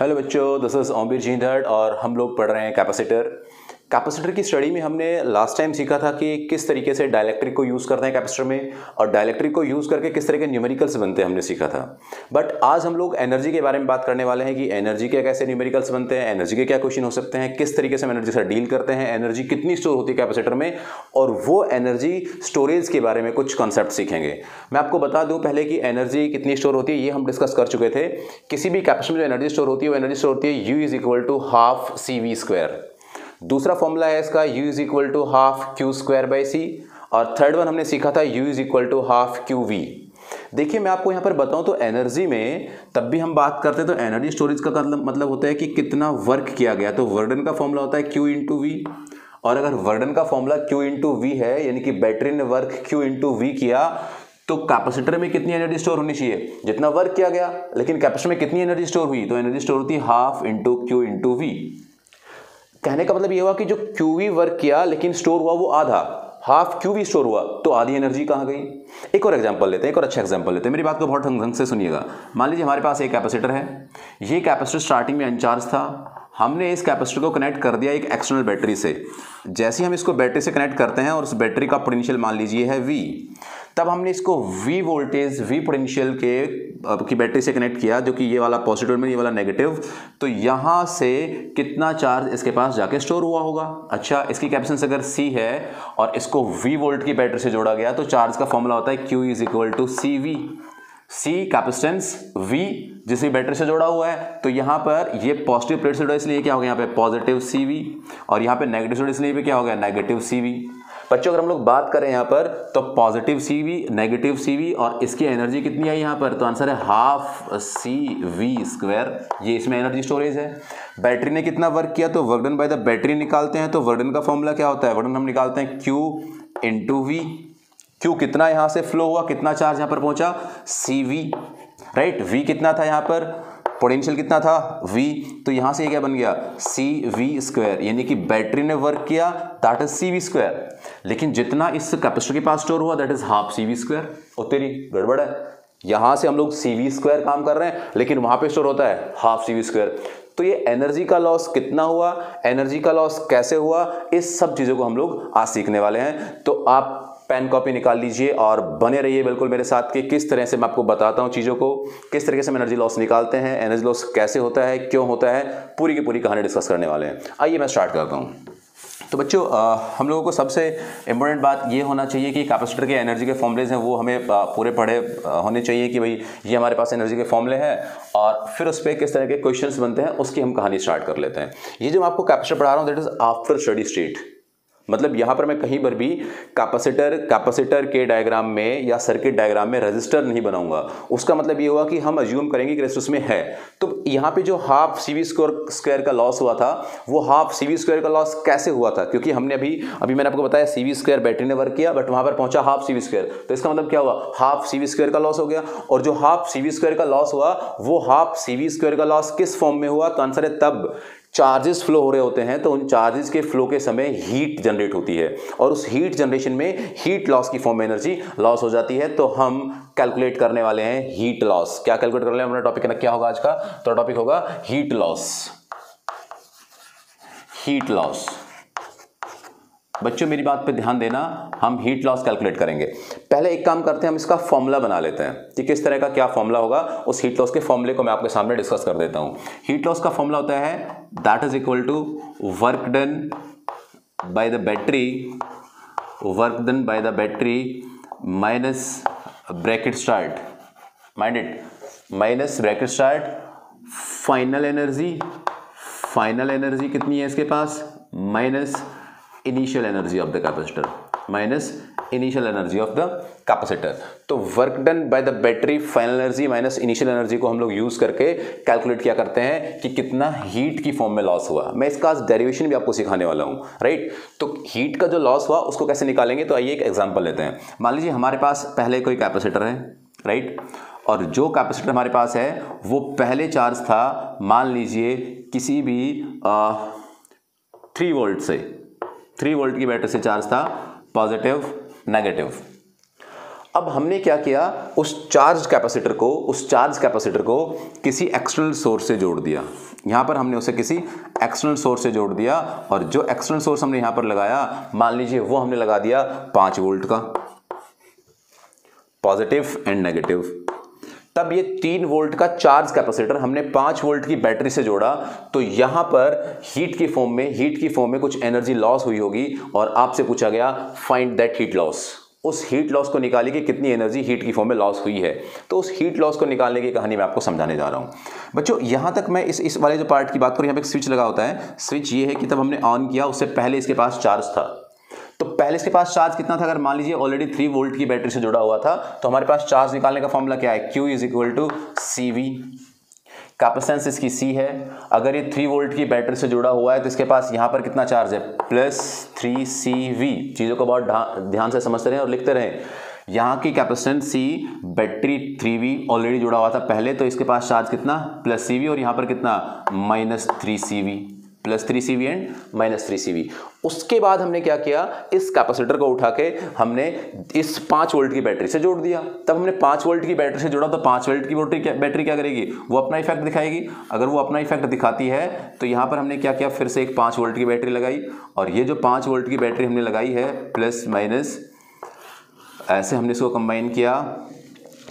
Hello बच्चों this is Ombir जींदड़ और हम लोग पढ़ रहे हैं कैपेसिटर कैपेसिटर की स्टडी में हमने लास्ट टाइम सीखा था कि किस तरीके से डायलैक्ट्रिक को यूज़ करते हैं कैपेसिटर में और डायलैक्ट्रिक को यूज़ करके किस तरह के न्यूमेरिकल्स बनते हैं हमने सीखा था। बट आज हम लोग एनर्जी के बारे में बात करने वाले हैं कि एनर्जी के कैसे न्यूमेरिकल्स बनते हैं एनर्जी के क्या क्वेश्चन हो सकते हैं, किस तरीके से हम एनर्जी से डील करते हैं एनर्जी कितनी स्टोर होती है कैपेसिटर में और वो एनर्जी स्टोरेज के बारे में कुछ कॉन्सेप्ट सीखेंगे। मैं आपको बता दूँ पहले कि एनर्जी कितनी स्टोर होती है, ये हम डिस्कस कर चुके थे। किसी भी कैपेसिटर में जो एनर्जी स्टोर होती है, वो एनर्जी स्टोर होती है U is equal to half C V square दूसरा फॉर्मूला है इसका u is equal to half Q square by C और थर्ड वन हमने सीखा था u is equal to half Q V देखिए, मैं आपको यहाँ पर बताऊँ तो एनर्जी में तब भी हम बात करते हैं तो एनर्जी स्टोरेज का मतलब मतलब होता है कि कितना वर्क किया गया। तो वर्डन का फॉर्मूला होता है क्यू इंटू वी और अगर वर्डन का फॉर्मूला क्यू इंटू वी है, यानी कि बैटरी ने वर्क क्यू इंटू वी किया तो कैपेसिटर में कितनी एनर्जी स्टोर होनी चाहिए? जितना वर्क किया गया, लेकिन कैपेसिटर में कितनी एनर्जी स्टोर हुई? तो एनर्जी स्टोर होती है half into Q into V कहने का मतलब ये हुआ कि जो क्यूवी वर्क किया, लेकिन स्टोर हुआ वो आधा। हाफ़ क्यू वी स्टोर हुआ तो आधी एनर्जी कहाँ गई? एक और एग्जांपल लेते हैं, एक और अच्छा एग्जांपल लेते हैं। मेरी बात को बहुत ढंग से सुनिएगा। मान लीजिए हमारे पास एक कैपेसिटर है। ये कैपेसिटर स्टार्टिंग में अनचार्ज था। हमने इस कैपेसिटर को कनेक्ट कर दिया एक एक्सटर्नल बैटरी से। जैसे हम इसको बैटरी से कनेक्ट करते हैं और उस बैटरी का पोटेंशियल मान लीजिए है वी तब हमने इसको वी वोल्टेज वी पोटेंशियल के की बैटरी से कनेक्ट किया, जो कि ये वाला पॉजिटिव में ये वाला नेगेटिव तो यहाँ से कितना चार्ज इसके पास जाके स्टोर हुआ होगा? अच्छा इसकी कैपेसिटेंस अगर सी है और इसको वी वोल्ट की बैटरी से जोड़ा गया तो चार्ज का फॉर्मूला होता है Q is equal to C V C capacitance V जिसकी बैटरी से जोड़ा हुआ है। तो यहाँ पर ये पॉजिटिव प्लेट से जोड़ा, इसलिए क्या हो गया यहाँ पे? पॉजिटिव सी वी और यहाँ पे नेगेटिव से जोड़ा, इसलिए भी क्या हो गया? नेगेटिव सी वी बच्चों, अगर हम लोग बात करें यहाँ पर तो positive C V negative C V और इसकी एनर्जी कितनी आई यहाँ पर? तो आंसर है हाफ़ सी वी स्क्वायर ये इसमें एनर्जी स्टोरेज है। बैटरी ने कितना वर्क किया? तो वर्कडन बाय द बैटरी निकालते हैं तो वर्डन का फॉर्मूला क्या होता है? वर्डन हम निकालते हैं क्यू इंटू वी क्यू कितना यहाँ से फ्लो हुआ? कितना चार्ज यहाँ पर पहुँचा? सी वी राइट वी कितना था यहाँ पर? पोटेंशियल कितना था? V. तो यहाँ से ये क्या बन गया? सी वी स्क्वायर यानी कि बैटरी ने वर्क किया that is C V square लेकिन जितना इस कैपेसिटर के पास स्टोर हुआ that is half C V square तेरी गड़बड़ है। यहाँ से हम लोग सी वी स्क्वायर काम कर रहे हैं, लेकिन वहाँ पे स्टोर होता है हाफ़ सी वी स्क्वायर तो ये एनर्जी का लॉस कितना हुआ एनर्जी का लॉस कैसे हुआ, इस सब चीज़ों को हम लोग आज सीखने वाले हैं। तो आप पेन कॉपी निकाल लीजिए और बने रहिए बिल्कुल मेरे साथ कि किस तरह से मैं आपको बताता हूँ चीज़ों को, किस तरीके से हम एनर्जी लॉस निकालते हैं एनर्जी लॉस कैसे होता है, क्यों होता है, पूरी की पूरी कहानी डिस्कस करने वाले हैं। आइए मैं स्टार्ट करता हूँ। तो बच्चों हम लोगों को सबसे इम्पोर्टेंट बात ये होना चाहिए कि कैपेसिटर के एनर्जी के फॉर्मलेज हैं, वो हमें पूरे पढ़े होने चाहिए कि भाई ये हमारे पास एनर्जी के फॉर्मले हैं और फिर उस पर किस तरह के क्वेश्चन बनते हैं, उसकी हम कहानी स्टार्ट कर लेते हैं। ये जो मैं आपको कैपेसिटर पढ़ा रहा हूँ that is after study state मतलब यहाँ पर मैं कहीं पर भी कैपेसिटर कैपेसिटर के डायग्राम में या सर्किट डायग्राम में रजिस्टर नहीं बनाऊँगा। उसका मतलब ये हुआ कि हम अज्यूम करेंगे कि रेजिस्टर में है। तो यहाँ पे जो हाफ़ सी वी स्क्वायर का लॉस हुआ था, वो हाफ़ सी वी स्क्वायर का लॉस कैसे हुआ था? क्योंकि हमने अभी अभी मैंने आपको बताया सी वी स्क्वायर बैटरी ने वर्क किया बट वहाँ पर पहुँचा हाफ़ सी वी स्क्वायर तो इसका मतलब क्या हुआ? हाफ़ सी वी स्क्वायर का लॉस हो गया। और जो हाफ़ सी वी स्क्वायर का लॉस हुआ, वो हाफ़ सी वी स्क्वायर का लॉस किस फॉर्म में हुआ? तो आंसर है तब। चार्जेस फ्लो हो रहे होते हैं तो उन चार्जेस के फ्लो के समय हीट जनरेट होती है। और उस हीट जनरेशन में हीट लॉस की फॉर्म में एनर्जी लॉस हो जाती है तो हम कैलकुलेट करने वाले हैं हीट लॉस क्या कैलकुलेट कर वाले हमारा टॉपिक क्या होगा आज का? तो टॉपिक होगा हीट लॉस हीट लॉस बच्चों, मेरी बात पे ध्यान देना, हम हीट लॉस कैलकुलेट करेंगे। पहले एक काम करते हैं, हम इसका फॉर्मूला बना लेते हैं। कि किस तरह का क्या फॉर्मूला होगा, उस हीट लॉस के फॉर्मूले को मैं आपके सामने डिस्कस कर देता हूँ। हीट लॉस का फॉर्मूला होता है that is equal to work done by the battery work done by the battery minus bracket start mind it minus bracket start final energy final energy कितनी है इसके पास? Minus initial energy of the capacitor minus initial energy of the capacitor तो work done by the battery final energy minus initial energy को हम लोग use करके calculate किया करते हैं कि कितना हीट की फॉर्म में लॉस हुआ। मैं इसका आज डेरिवेशन भी आपको सिखाने वाला हूँ राइट तो हीट का जो लॉस हुआ, उसको कैसे निकालेंगे? तो आइए एक एग्ज़ाम्पल लेते हैं। मान लीजिए हमारे पास पहले कोई कैपेसिटर है राइट और जो कैपेसिटर हमारे पास है, वो पहले चार्ज था, मान लीजिए किसी भी थ्री वोल्ट से। थ्री वोल्ट की बैटरी से चार्ज था, पॉजिटिव, नेगेटिव। अब हमने क्या किया, उस चार्ज कैपेसिटर को, उस चार्ज कैपेसिटर को किसी एक्सटर्नल सोर्स से जोड़ दिया। यहाँ पर हमने उसे किसी एक्सटर्नल सोर्स से जोड़ दिया और जो एक्सटर्नल सोर्स हमने यहाँ पर लगाया, मान लीजिए वो हमने लगा दिया पाँच वोल्ट का। Positive and negative. तब ये तीन वोल्ट का चार्ज कैपेसिटर, हमने पाँच वोल्ट की बैटरी से जोड़ा तो यहाँ पर हीट की फॉर्म में हीट की फॉर्म में कुछ एनर्जी लॉस हुई होगी और आपसे पूछा गया फाइंड दैट हीट लॉस उस हीट लॉस को निकालिए कि कितनी एनर्जी हीट की फॉर्म में लॉस हुई है? तो उस हीट लॉस को निकालने की कहानी मैं आपको समझाने जा रहा हूँ। बच्चों, यहाँ तक मैं इस इस वाले जो पार्ट की बात करूँ, यहाँ पे एक स्विच लगा होता है। स्विच ये है कि तब हमने ऑन किया, उससे पहले इसके पास चार्ज था। तो पहले इसके पास चार्ज कितना था? अगर मान लीजिए ऑलरेडी थ्री वोल्ट की बैटरी से जुड़ा हुआ था तो हमारे पास चार्ज निकालने का फॉर्मूला क्या है? Q is equal to C V capacitance इसकी सी है। अगर ये थ्री वोल्ट की बैटरी से जुड़ा हुआ है तो इसके पास यहाँ पर कितना चार्ज है? प्लस थ्री सी वी चीज़ों को बहुत ध्यान से समझते रहें और लिखते रहें। यहाँ की capacitance C battery three V already जुड़ा हुआ था पहले तो इसके पास चार्ज कितना? प्लस सी वी और यहाँ पर कितना? Minus three C V plus three C V and minus three C V. उसके बाद हमने क्या किया? इस कैपेसिटर को उठा के हमने इस पाँच वोल्ट की बैटरी से जोड़ दिया। तब हमने पाँच वोल्ट की बैटरी से जोड़ा तो पाँच वोल्ट की बैटरी क्या बैटरी क्या करेगी? वो अपना इफ़ेक्ट दिखाएगी। अगर वो अपना इफ़ेक्ट दिखाती है तो यहाँ पर हमने क्या किया? फिर से एक पाँच वोल्ट की बैटरी लगाई। और ये जो पाँच वोल्ट की बैटरी हमने लगाई है, प्लस माइनस, ऐसे हमने इसको कंबाइन किया।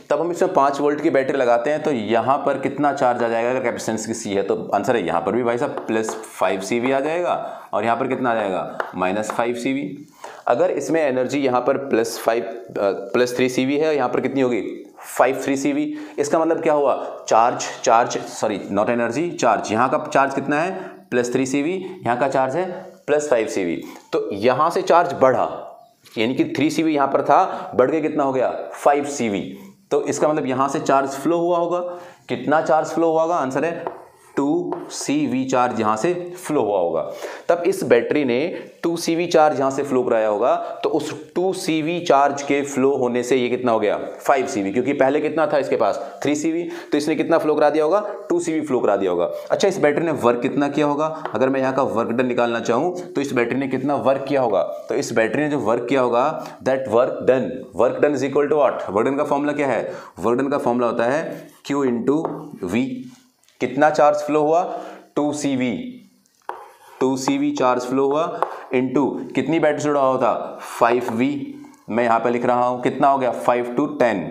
तब हम इसमें पाँच वोल्ट की बैटरी लगाते हैं तो यहाँ पर कितना चार्ज आ जाएगा? अगर कैपेसिटेंस की सी है तो आंसर है, यहाँ पर भी भाई साहब प्लस फाइव सी वी आ जाएगा और यहाँ पर कितना आ जाएगा? माइनस फाइव सी वी अगर इसमें एनर्जी यहाँ पर plus five plus three C V है, यहाँ पर कितनी होगी? फाइव थ्री सी इसका मतलब क्या हुआ? Charge charge sorry not energy charge यहाँ का चार्ज कितना है? प्लस थ्री सी वी यहाँ का चार्ज है प्लस फाइव सी वी तो यहाँ से चार्ज बढ़ा, यानी कि थ्री सी यहाँ पर था, बढ़ के कितना हो गया? फाइव सी वी तो इसका मतलब यहाँ से चार्ज फ्लो हुआ होगा। कितना चार्ज फ्लो हुआ होगा? आंसर है टू सी वी चार्ज यहाँ से फ्लो हुआ होगा। तब इस बैटरी ने टू सी वी चार्ज यहाँ से फ्लो कराया होगा। तो उस टू सी वी चार्ज के फ्लो होने से ये कितना हो गया? फाइव सी वी क्योंकि पहले कितना था इसके पास? थ्री सी वी तो इसने कितना फ्लो करा दिया होगा? टू सी वी फ्लो करा दिया होगा। अच्छा इस बैटरी ने वर्क कितना किया होगा? अगर मैं यहाँ का वर्क डन निकालना चाहूँ तो इस बैटरी ने कितना वर्क किया होगा? तो इस बैटरी ने जो वर्क किया होगा that work done work done is equal to what work done का फॉर्मूला क्या है? वर्क डन का फॉर्मूला होता है क्यू इंटू वी कितना चार्ज फ्लो हुआ? Two C V two C V charge flow हुआ इनटू कितनी बैटरी से जुड़ा हुआ था? फाइव वी मैं यहाँ पे लिख रहा हूँ, कितना हो गया? Five two ten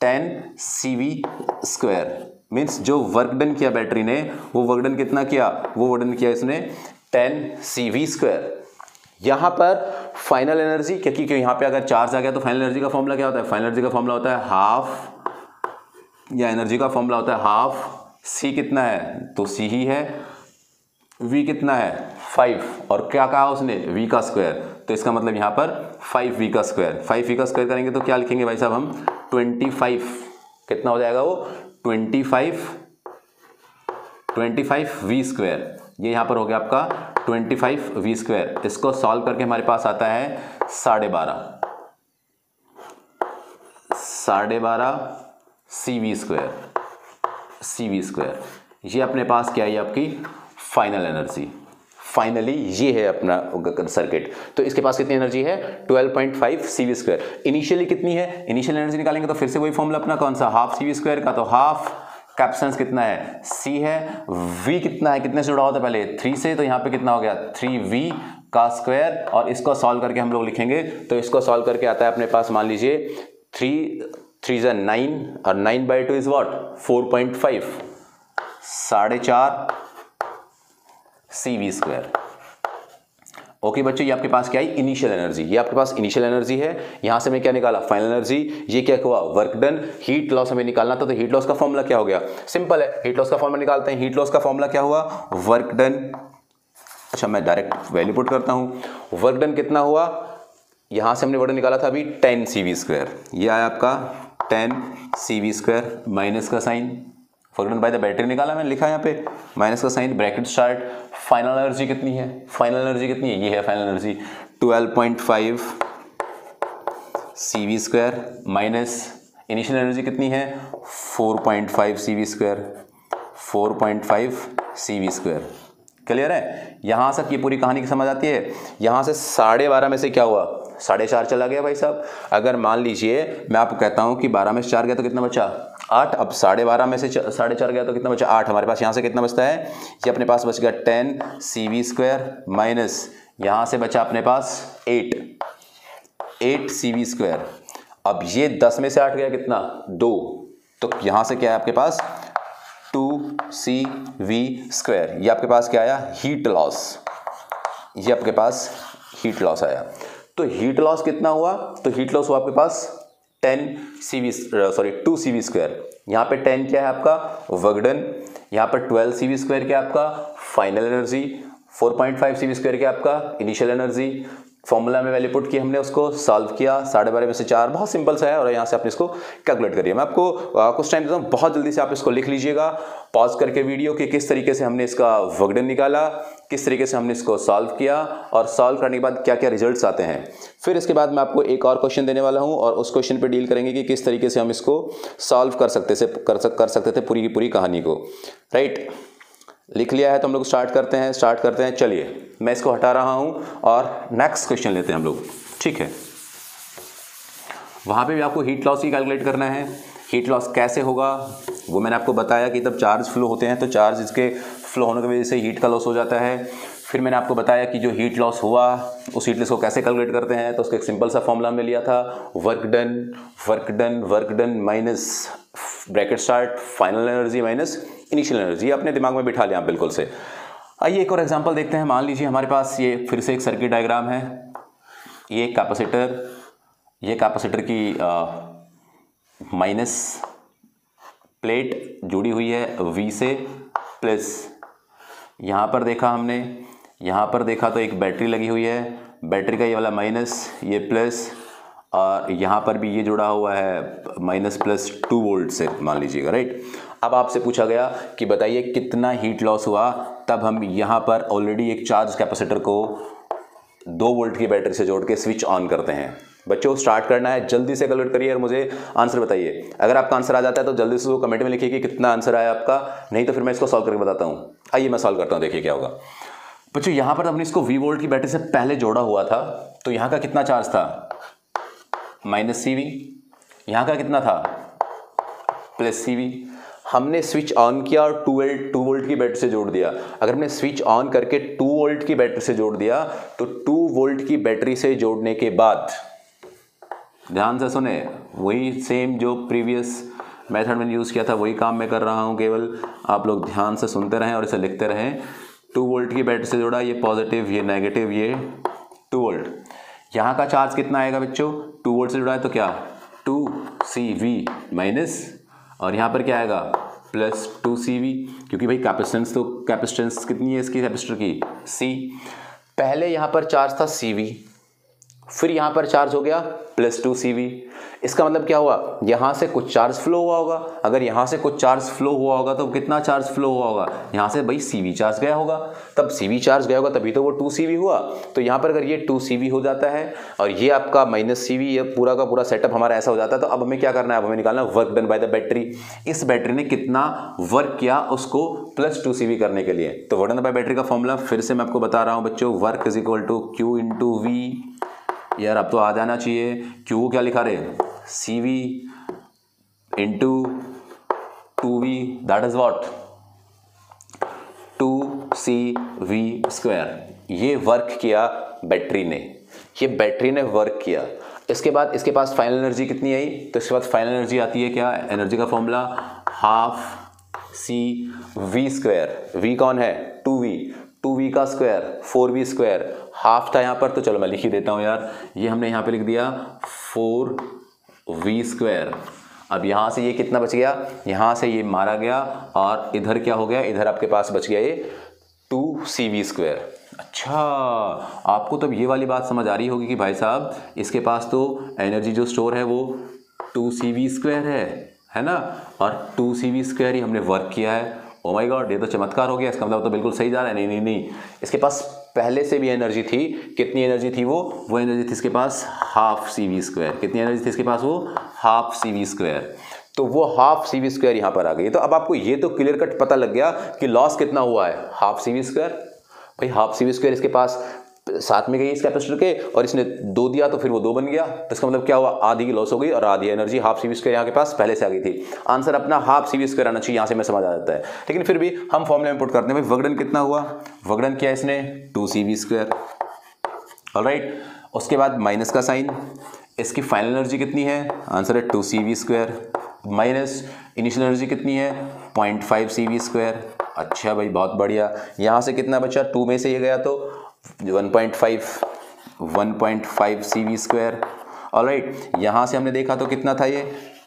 ten C V square. Means जो वर्क डन किया बैटरी ने, वो वर्क डन कितना किया? वो वर्क डन किया इसने टेन सी वी स्क्वायर. यहाँ पर फाइनल एनर्जी क्योंकि क्यों यहाँ पे अगर चार्ज आ गया तो फाइनल एनर्जी का फॉर्मूला क्या होता है? फाइनल एनर्जी का फॉर्मूला होता है हाफ़ या एनर्जी का फॉर्मूला होता है हाफ़ सी कितना है? तो सी ही है। वी कितना है? फाइव और क्या कहा उसने? वी का स्क्वायर तो इसका मतलब यहाँ पर फाइव वी का स्क्वायर फाइव वी का स्क्वायर करेंगे तो क्या लिखेंगे भाई साहब हम? ट्वेंटी फाइव कितना हो जाएगा वो? Twenty five twenty five V square ये यहाँ पर हो गया आपका ट्वेंटी फाइव वी स्क्वायर इसको सॉल्व करके हमारे पास आता है साढ़े बारह. साढ़े बारह C V square C V square ये अपने पास क्या है? आपकी फाइनल एनर्जी फाइनली ये है अपना सर्किट तो इसके पास कितनी एनर्जी है? 12.5 point five C V square initially कितनी है? इनिशियल एनर्जी निकालेंगे तो फिर से वही फॉर्मूला अपना कौन सा? हाफ़ सी वी स्क्वायर का तो हाफ़ कैप्सेंस कितना है? सी है. वी कितना है? कितने से जुड़ा होता है पहले? थ्री से तो यहाँ पे कितना हो गया? थ्री वी का स्क्वायर और इसको सॉल्व करके हम लोग लिखेंगे. तो इसको सॉल्व करके आता है अपने पास, मान लीजिए थ्री थ्री ज़ा नाइन और nine by two is what four point five साढ़े चार सी वी स्क्वायर ओके बच्चों, ये आपके पास क्या है? इनिशियल एनर्जी ये आपके पास इनिशियल एनर्जी है। यहाँ से मैं क्या निकाला? फाइनल एनर्जी ये क्या हुआ? वर्क डन हीट लॉस हमें निकालना था तो हीट लॉस का फॉर्मूला क्या हो गया? सिंपल है. हीट लॉस का फॉर्मूला निकालते हैं। हीट लॉस का फॉर्मूला क्या हुआ? वर्क डन अच्छा मैं डायरेक्ट वैल्यू पुट करता हूँ। वर्क डन कितना हुआ? यहाँ से हमने वर्क निकाला था अभी टेन सी वी स्क्वायर ये आया आपका ten C V square minus का साइन फॉरगन बाय द बैटरी निकाला मैंने, लिखा यहाँ पे माइनस का sign bracket start final energy कितनी है? फाइनल एनर्जी कितनी है? ये है final energy twelve point five C V square minus initial energy कितनी है? Four point five C V square four point five C V square clear है? यहाँ से ये पूरी कहानी की समझ आती है। यहाँ से साढ़े बारह में से क्या हुआ? साढ़े चार चला गया भाई साहब। अगर मान लीजिए, मैं आपको कहता हूँ कि बारह में से चार गया तो कितना बचा? आठ। अब साढ़े बारह में से साढ़े चार गया तो कितना बचा? आठ। हमारे पास यहाँ से कितना बचता है? ये अपने पास बच गया ten C V square minus, यहाँ से बचा अपने पास eight. Eight C V square. अब ये दस में से आठ गया कितना? दो। तो यहाँ से क्या है आपके पास? Two C V square. ये आपके पास क्या आया? Heat loss. ये आपके पास हीट लॉस आया। तो हीट लॉस कितना हुआ? तो हीट लॉस हुआ आपके पास ten C V sorry two C V square यहाँ पे टेन क्या है आपका? वर्कडन यहाँ पर ट्वेल्व सी वी स्क्वायर क्या आपका? Final energy 4.5 point five C square क्या आपका? इनिशियल एनर्जी फॉर्मूला में वैल्यू पुट की हमने उसको सॉल्व किया साढ़े बारह में से चार बहुत सिंपल सा है और यहाँ से आपने इसको कैलकुलेट करिए। मैं आपको आ, कुछ टाइम देता हूँ बहुत जल्दी से आप इसको लिख लीजिएगा। पॉज करके वीडियो कि किस तरीके से हमने इसका वर्कडन निकाला किस तरीके से हमने इसको सॉल्व किया और सॉल्व करने के बाद क्या क्या रिजल्ट्स आते हैं। फिर इसके बाद मैं आपको एक और क्वेश्चन देने वाला हूँ और उस क्वेश्चन पर डील करेंगे कि किस तरीके से हम इसको सॉल्व कर सकते से कर सकते थे पूरी की पूरी कहानी को। राइट लिख लिया है तो हम लोग स्टार्ट करते हैं स्टार्ट करते हैं। चलिए, मैं इसको हटा रहा हूँ और नेक्स्ट क्वेश्चन लेते हैं हम लोग। ठीक है? वहाँ पे भी आपको हीट लॉस ही कैलकुलेट करना है। हीट लॉस कैसे होगा? वो मैंने आपको बताया कि तब चार्ज फ्लो होते हैं तो चार्ज इसके फ्लो होने की वजह से हीट का लॉस हो जाता है। फिर मैंने आपको बताया कि जो हीट लॉस हुआ, उस हीट लॉस को कैसे कैलकुलेट करते हैं तो उसका एक सिंपल सा फॉर्मूला हमने लिया था। Work done work done work done minus bracket start final energy minus initial energy अपने दिमाग में बिठा लिया बिल्कुल से। आइए एक और एग्जांपल देखते हैं। मान लीजिए हमारे पास ये फिर से एक सर्किट डायग्राम है। ये कैपेसिटर ये कैपेसिटर की माइनस प्लेट जुड़ी हुई है वी से प्लस यहाँ पर देखा हमने। यहाँ पर देखा तो एक बैटरी लगी हुई है। बैटरी का ये वाला माइनस ये प्लस और यहाँ पर भी ये जुड़ा हुआ है माइनस प्लस टू वोल्ट से, मान लीजिएगा राइट अब आपसे पूछा गया कि बताइए कितना हीट लॉस हुआ, तब हम यहाँ पर ऑलरेडी एक चार्ज कैपेसिटर को दो वोल्ट की बैटरी से जोड़ के स्विच ऑन करते हैं। बच्चों स्टार्ट करना है, जल्दी से कैलकुलेट करिए और मुझे आंसर बताइए। अगर आपका आंसर आ जाता है तो जल्दी से वो कमेंट में लिखिए कि कितना आंसर आया आपका, नहीं तो फिर मैं इसको सॉल्व करके बताता हूँ। आइए मैं सॉल्व करता हूँ, देखिए क्या होगा। बच्चों, यहाँ पर हमने इसको वी वोल्ट की बैटरी से पहले जोड़ा हुआ था तो यहाँ का कितना चार्ज था? माइनस सी वी यहाँ का कितना था? प्लस सी वी हमने स्विच ऑन किया और टू वोल्ट टू वोल्ट की बैटरी से जोड़ दिया। अगर हमने स्विच ऑन करके टू वोल्ट की बैटरी से जोड़ दिया तो टू वोल्ट की बैटरी से जोड़ने के बाद, ध्यान से सुने, वही सेम जो प्रीवियस मेथड मैंने यूज़ किया था, वही काम मैं कर रहा हूँ केवल। आप लोग ध्यान से सुनते रहें और इसे लिखते रहें। टू वोल्ट की बैटरी से जोड़ा, ये पॉजिटिव ये नेगेटिव ये टू वोल्ट यहाँ का चार्ज कितना आएगा बच्चों? टू वोल्ट से जुड़ा है तो क्या? टू सी वी माइनस, और यहाँ पर क्या आएगा? प्लस टू सी वी, क्योंकि भाई कैपेसिटेंस तो कैपेसिटेंस कितनी है इसकी? कैपेसिटर की सी। पहले यहाँ पर चार्ज था सी वी फिर यहाँ पर चार्ज हो गया प्लस टू सी वी इसका मतलब क्या हुआ? यहाँ से कुछ चार्ज फ्लो हुआ होगा। अगर यहाँ से कुछ चार्ज फ्लो हुआ होगा तो कितना चार्ज फ्लो हुआ होगा? यहाँ से भाई सी वी चार्ज गया होगा। तब सी वी चार्ज गया होगा, तभी तो वो टू सी वी हुआ। तो यहाँ पर अगर ये टू सी वी हो जाता है, और ये आपका माइनस सी वी पूरा का पूरा सेटअप हमारा ऐसा हो जाता है तो अब हमें क्या करना है? अब हमें निकालना work done by the battery इस बैटरी ने कितना वर्क किया उसको प्लस टू सी वी करने के लिए? तो वर्क डन बाय बैटरी का फॉर्मूला फिर से मैं आपको बता रहा हूँ, बच्चों। Work is equal to Q into V यार, अब तो आ जाना चाहिए। क्यू? क्या लिखा रहे C V into two V that is what two C V square ये वर्क किया बैटरी ने। ये बैटरी ने वर्क किया। इसके बाद, इसके पास फाइनल एनर्जी कितनी आई? तो इसके बाद फाइनल एनर्जी आती है क्या? एनर्जी का formula half C V square V कौन है? टू वी टू वी का square four V square half था यहाँ पर तो चलो मैं लिख ही देता हूँ यार। ये हमने यहाँ पे लिख दिया फोर वी स्क्वायर अब यहाँ से ये कितना बच गया? यहाँ से ये मारा गया और इधर क्या हो गया? इधर आपके पास बच गया ये टू सी वी स्क्वायर अच्छा आपको तब ये वाली बात समझ आ रही होगी कि भाई साहब, इसके पास तो एनर्जी जो स्टोर है वो टू सी वी स्क्वायर है है ना? और टू सी वी स्क्वायर ही हमने वर्क किया है। ओ माय गॉड ये तो चमत्कार हो गया। इसका मतलब तो बिल्कुल सही जा रहा है। नहीं नहीं नहीं। इसके पास पहले से भी एनर्जी थी, कितनी एनर्जी थी वो? वो एनर्जी थी इसके पास हाफ़ सी वी स्क्वायर कितनी एनर्जी थी इसके पास वो? हाफ़ सी वी स्क्वायर तो वो हाफ़ सी वी स्क्वायर यहाँ पर आ गई। तो अब आपको ये तो क्लियर कट पता लग गया कि लॉस कितना हुआ है। हाफ़ सी वी स्क्वायर भाई हाफ़ सी वी स्क्वायर इसके पास साथ में गई इस कैपेसिटर के, और इसने दो दिया तो फिर वो दो बन गया। तो इसका मतलब क्या हुआ? आधी की लॉस हो गई और आधी energy half C V square यहाँ के पास पहले से आ गई थी। आंसर अपना हाफ़ सी वी स्क्वायर आना चाहिए, यहाँ से मैं समझ आ जाता है। लेकिन फिर भी हम फॉर्मूले में पुट करते हैं। भाई, वगड़न कितना हुआ? वगड़न किया इसने? Two C V square right उसके बाद माइनस का साइन इसकी फाइनल एनर्जी कितनी है? आंसर है two C V square minus initial energy कितनी है? Point five C V square अच्छा भाई, बहुत बढ़िया। यहाँ से कितना बचा? टू में से ये गया तो one point five one point five C V square all right यहाँ से हमने देखा तो कितना था ये?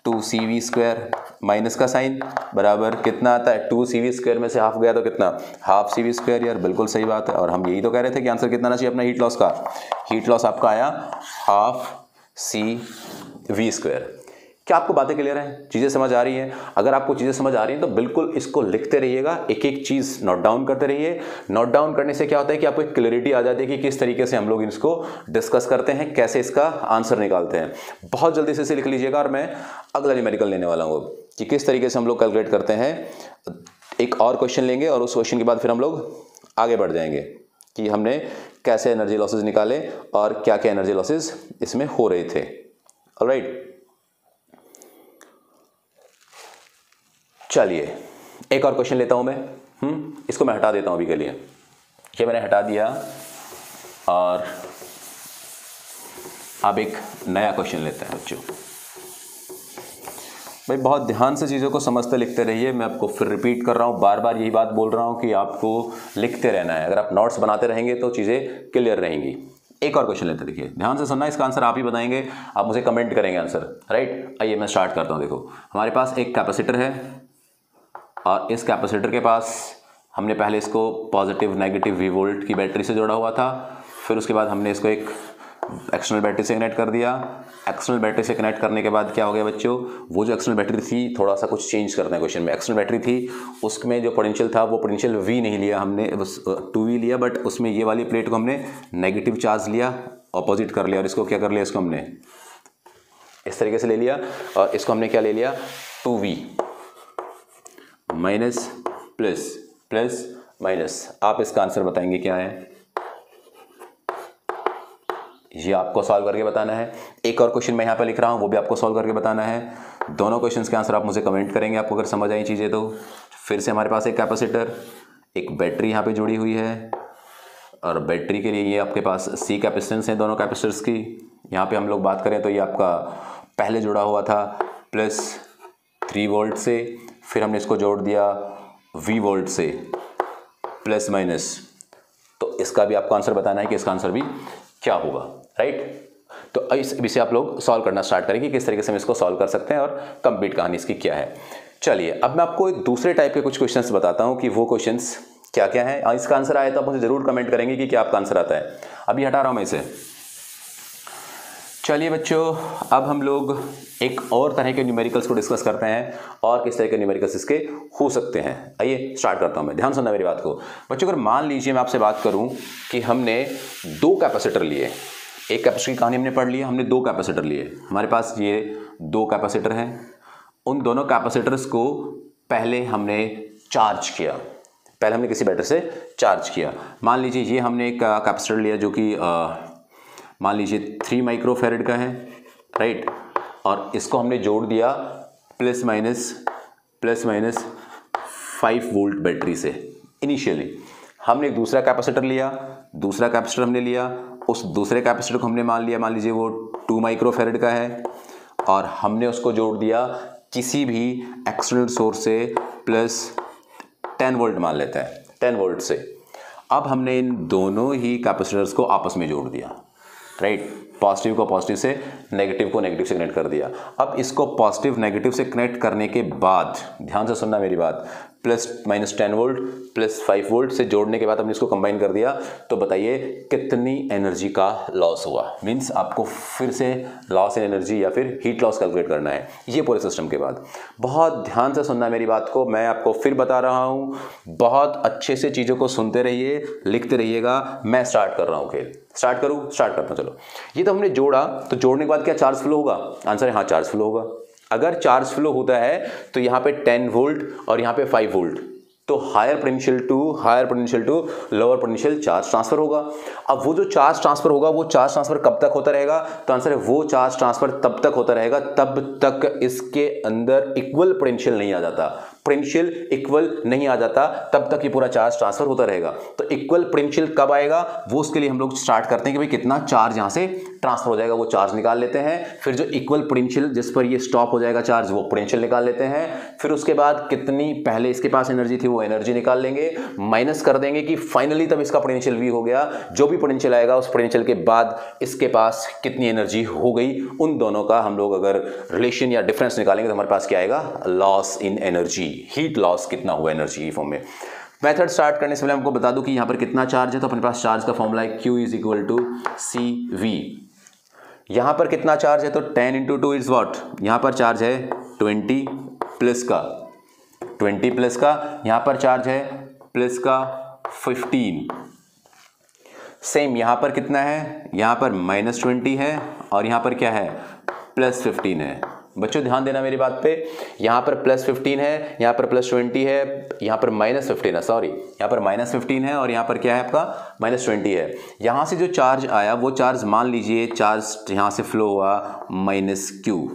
Two C V square minus का साइन बराबर कितना आता है? टू सी वी स्क्वायर में से हाफ़ गया तो कितना? हाफ़ सी वी स्क्वायर यार, बिल्कुल सही बात है। और हम यही तो कह रहे थे कि आंसर कितना आना चाहिए अपना हीट लॉस का? हीट लॉस आपका आया हाफ़ सी वी स्क्वायर क्या आपको बातें क्लियर हैं? चीज़ें समझ आ रही हैं? अगर आपको चीज़ें समझ आ रही हैं तो बिल्कुल इसको लिखते रहिएगा एक एक चीज़ नोट डाउन करते रहिए। नोट डाउन करने से क्या होता है कि आपको एक क्लियरिटी आ जाती है कि किस तरीके से हम लोग इसको डिस्कस करते हैं, कैसे इसका आंसर निकालते हैं। बहुत जल्दी से इसे लिख लीजिएगा और मैं अगला न्यूमेरिकल लेने वाला हूँ, कि किस तरीके से हम लोग कैलकुलेट करते हैं, एक और क्वेश्चन लेंगे और उस क्वेश्चन के बाद फिर हम लोग आगे बढ़ जाएँगे, कि हमने कैसे एनर्जी लॉसेज निकाले और क्या क्या एनर्जी लॉसेज इसमें हो रहे थे। राइट चलिए, एक और क्वेश्चन लेता हूँ मैं। हम्म इसको मैं हटा देता हूँ अभी के लिए। ये मैंने हटा दिया और अब एक नया क्वेश्चन लेते हैं बच्चों। भाई, बहुत ध्यान से चीज़ों को समझते लिखते रहिए। मैं आपको फिर रिपीट कर रहा हूँ बार बार यही बात बोल रहा हूँ कि आपको लिखते रहना है। अगर आप नोट्स बनाते रहेंगे तो चीज़ें क्लियर रहेंगी। एक और क्वेश्चन लेते देखिए। ध्यान से सुनना, इसका आंसर आप ही बताएँगे। आप मुझे कमेंट करेंगे आंसर राइट आइए मैं स्टार्ट करता हूँ, देखो। हमारे पास एक कैपेसिटर है और इस कैपेसिटर के पास हमने पहले इसको पॉजिटिव नेगेटिव वी वोल्ट की बैटरी से जोड़ा हुआ था, फिर उसके बाद हमने इसको एक एक्सटर्नल बैटरी से कनेक्ट कर दिया। एक्सटर्नल बैटरी से कनेक्ट करने के बाद क्या हो गया बच्चों? वो जो एक्सटर्नल बैटरी थी, थोड़ा सा कुछ चेंज करते हैं क्वेश्चन में। एक्सटर्नल बैटरी थी, उसमें जो पोटेंशियल था, वो पोटेंशियल वी नहीं लिया हमने टू वी लिया बट उसमें ये वाली प्लेट को हमने नेगेटिव चार्ज लिया अपोजिट कर लिया, और इसको क्या कर लिया इसको हमने? इस तरीके से ले लिया, और इसको हमने क्या ले लिया? Two V minus plus plus minus. आप इसका आंसर बताएँगे क्या है? ये आपको सॉल्व करके बताना है। एक और क्वेश्चन मैं यहाँ पे लिख रहा हूँ, वो भी आपको सॉल्व करके बताना है। दोनों क्वेश्चंस के आंसर आप मुझे कमेंट करेंगे आपको अगर समझ आई चीज़ें तो। फिर से हमारे पास एक कैपेसिटर, एक बैटरी यहाँ पे जुड़ी हुई है। और बैटरी के लिए ये आपके पास सी कैपेसिटेंस हैं दोनों कैपेसिटर्स की। यहाँ पे हम लोग बात करें तो ये आपका पहले जुड़ा हुआ था प्लस थ्री वोल्ट से। फिर हमने इसको जोड़ दिया वी वोल्ट से प्लस माइनस तो इसका भी आपको आंसर बताना है कि इसका आंसर भी क्या होगा राइट तो इस विषय आप लोग सॉल्व करना स्टार्ट करेंगे कि किस तरीके से हम इसको सॉल्व कर सकते हैं और कंप्लीट कहानी इसकी क्या है। चलिए, अब मैं आपको दूसरे टाइप के कुछ क्वेश्चंस बताता हूँ कि वो क्वेश्चंस क्या क्या है, इसका आंसर आया तो आप मुझे ज़रूर कमेंट करेंगे कि क्या आपका आंसर आता है। अभी हटा रहा हूँ मैं इसे। चलिए बच्चों, अब हम लोग एक और तरह के न्यूमेरिकल्स को डिस्कस करते हैं और किस तरह के न्यूमेरिकल्स इसके हो सकते हैं। आइए स्टार्ट करता हूँ मैं। ध्यान सुनना मेरी बात को। बच्चों, अगर मान लीजिए मैं आपसे बात करूँ कि हमने दो कैपेसिटर लिए। एक कैपेसिटर की कहानी हमने पढ़ ली, हमने दो कैपेसिटर लिए। हमारे पास ये दो कैपेसिटर हैं। उन दोनों कैपेसिटर्स को पहले हमने चार्ज किया। पहले हमने किसी बैटर से चार्ज किया। मान लीजिए ये हमने एक कैपेसिटर लिया जो कि मान लीजिए थ्री माइक्रोफेरेड का है राइट और इसको हमने जोड़ दिया plus minus plus minus five volt battery से इनिशियली हमने एक दूसरा कैपेसिटर लिया, दूसरा कैपेसिटर हमने लिया, उस दूसरे कैपेसिटर को हमने मान लिया, मान लीजिए वो टू माइक्रोफेरेड का है, और हमने उसको जोड़ दिया किसी भी एक्सटर्नल सोर्स से प्लस टेन वोल्ट मान लेते हैं टेन वोल्ट से. अब हमने इन दोनों ही कैपेसिटर्स को आपस में जोड़ दिया। राइट पॉजिटिव को पॉजिटिव से नेगेटिव को नेगेटिव से कनेक्ट कर दिया। अब इसको पॉजिटिव नेगेटिव से कनेक्ट करने के बाद, ध्यान से सुनना मेरी बात plus minus ten volt plus five volt से जोड़ने के बाद हमने इसको कंबाइन कर दिया तो बताइए कितनी एनर्जी का लॉस हुआ? मीन्स आपको फिर से लॉस इन एनर्जी या फिर हीट लॉस कैलकुलेट करना है, ये पूरे सिस्टम के बाद। बहुत ध्यान से सुनना मेरी बात को, मैं आपको फिर बता रहा हूँ, बहुत अच्छे से चीज़ों को सुनते रहिए, लिखते रहिएगा, मैं स्टार्ट कर रहा हूँ खेल। स्टार्ट करूँ स्टार्ट करता चलो। ये तो हमने जोड़ा तो जोड़ने के बाद क्या चार्ज फ्लो होगा? आंसर है हाँ चार्ज फ्लो होगा। अगर चार्ज फ्लो होता है तो यहाँ पे टेन वोल्ट और यहाँ पे फाइव वोल्ट तो higher potential to higher potential to lower potential charge transfer होगा। अब वो जो चार्ज ट्रांसफ़र होगा, वो चार्ज ट्रांसफ़र कब तक होता रहेगा? तो आंसर है, वो चार्ज ट्रांसफ़र तब तक होता रहेगा, तब तक इसके अंदर इक्वल पोटेंशियल नहीं आ जाता। पोटेंशियल इक्वल नहीं आ जाता, तब तक ये पूरा चार्ज ट्रांसफ़र होता रहेगा। तो इक्वल पोटेंशियल कब आएगा, वो उसके लिए हम लोग स्टार्ट करते हैं कि भाई कितना चार्ज यहाँ से ट्रांसफ़र हो जाएगा, वो चार्ज निकाल लेते हैं। फिर जो इक्वल पोटेंशियल जिस पर ये स्टॉप हो जाएगा चार्ज, वो पोटेंशियल निकाल लेते हैं। फिर उसके बाद कितनी पहले इसके पास एनर्जी थी, वो एनर्जी निकाल लेंगे। माइनस कर देंगे कि फाइनली तब इसका पोटेंशियल वी हो गया। जो भी पोटेंशियल आएगा, उस पोटेंशियल के बाद इसके पास कितनी एनर्जी हो गई, उन दोनों का हम लोग अगर रिलेशन या डिफरेंस निकालेंगे तो हमारे पास क्या आएगा? Loss in energy. Heat loss कितना हुआ एनर्जी की फॉर्म में? मेथड स्टार्ट करने से पहले हमको बता दूँ कि यहाँ पर कितना चार्ज है तो अपने पास चार्ज का फॉर्मूला है Q is equal to C V यहाँ पर कितना चार्ज है तो 10 इंटू टू इज़ वॉट यहाँ पर चार्ज है 20 प्लस का। 20 प्लस का, यहाँ पर चार्ज है प्लस का 15 सेम यहाँ पर कितना है? यहाँ पर माइनस ट्वेंटी है और यहाँ पर क्या है? प्लस फिफ्टीन है। बच्चों, ध्यान देना मेरी बात पे। यहाँ पर प्लस फिफ्टीन है, यहाँ पर प्लस ट्वेंटी है, यहाँ पर माइनस फिफ्टीन है सॉरी यहाँ पर माइनस फिफ्टीन है और यहाँ पर क्या है आपका? माइनस ट्वेंटी है। यहाँ से जो चार्ज आया, वो चार्ज मान लीजिए चार्ज यहाँ से फ्लो हुआ माइनस क्यू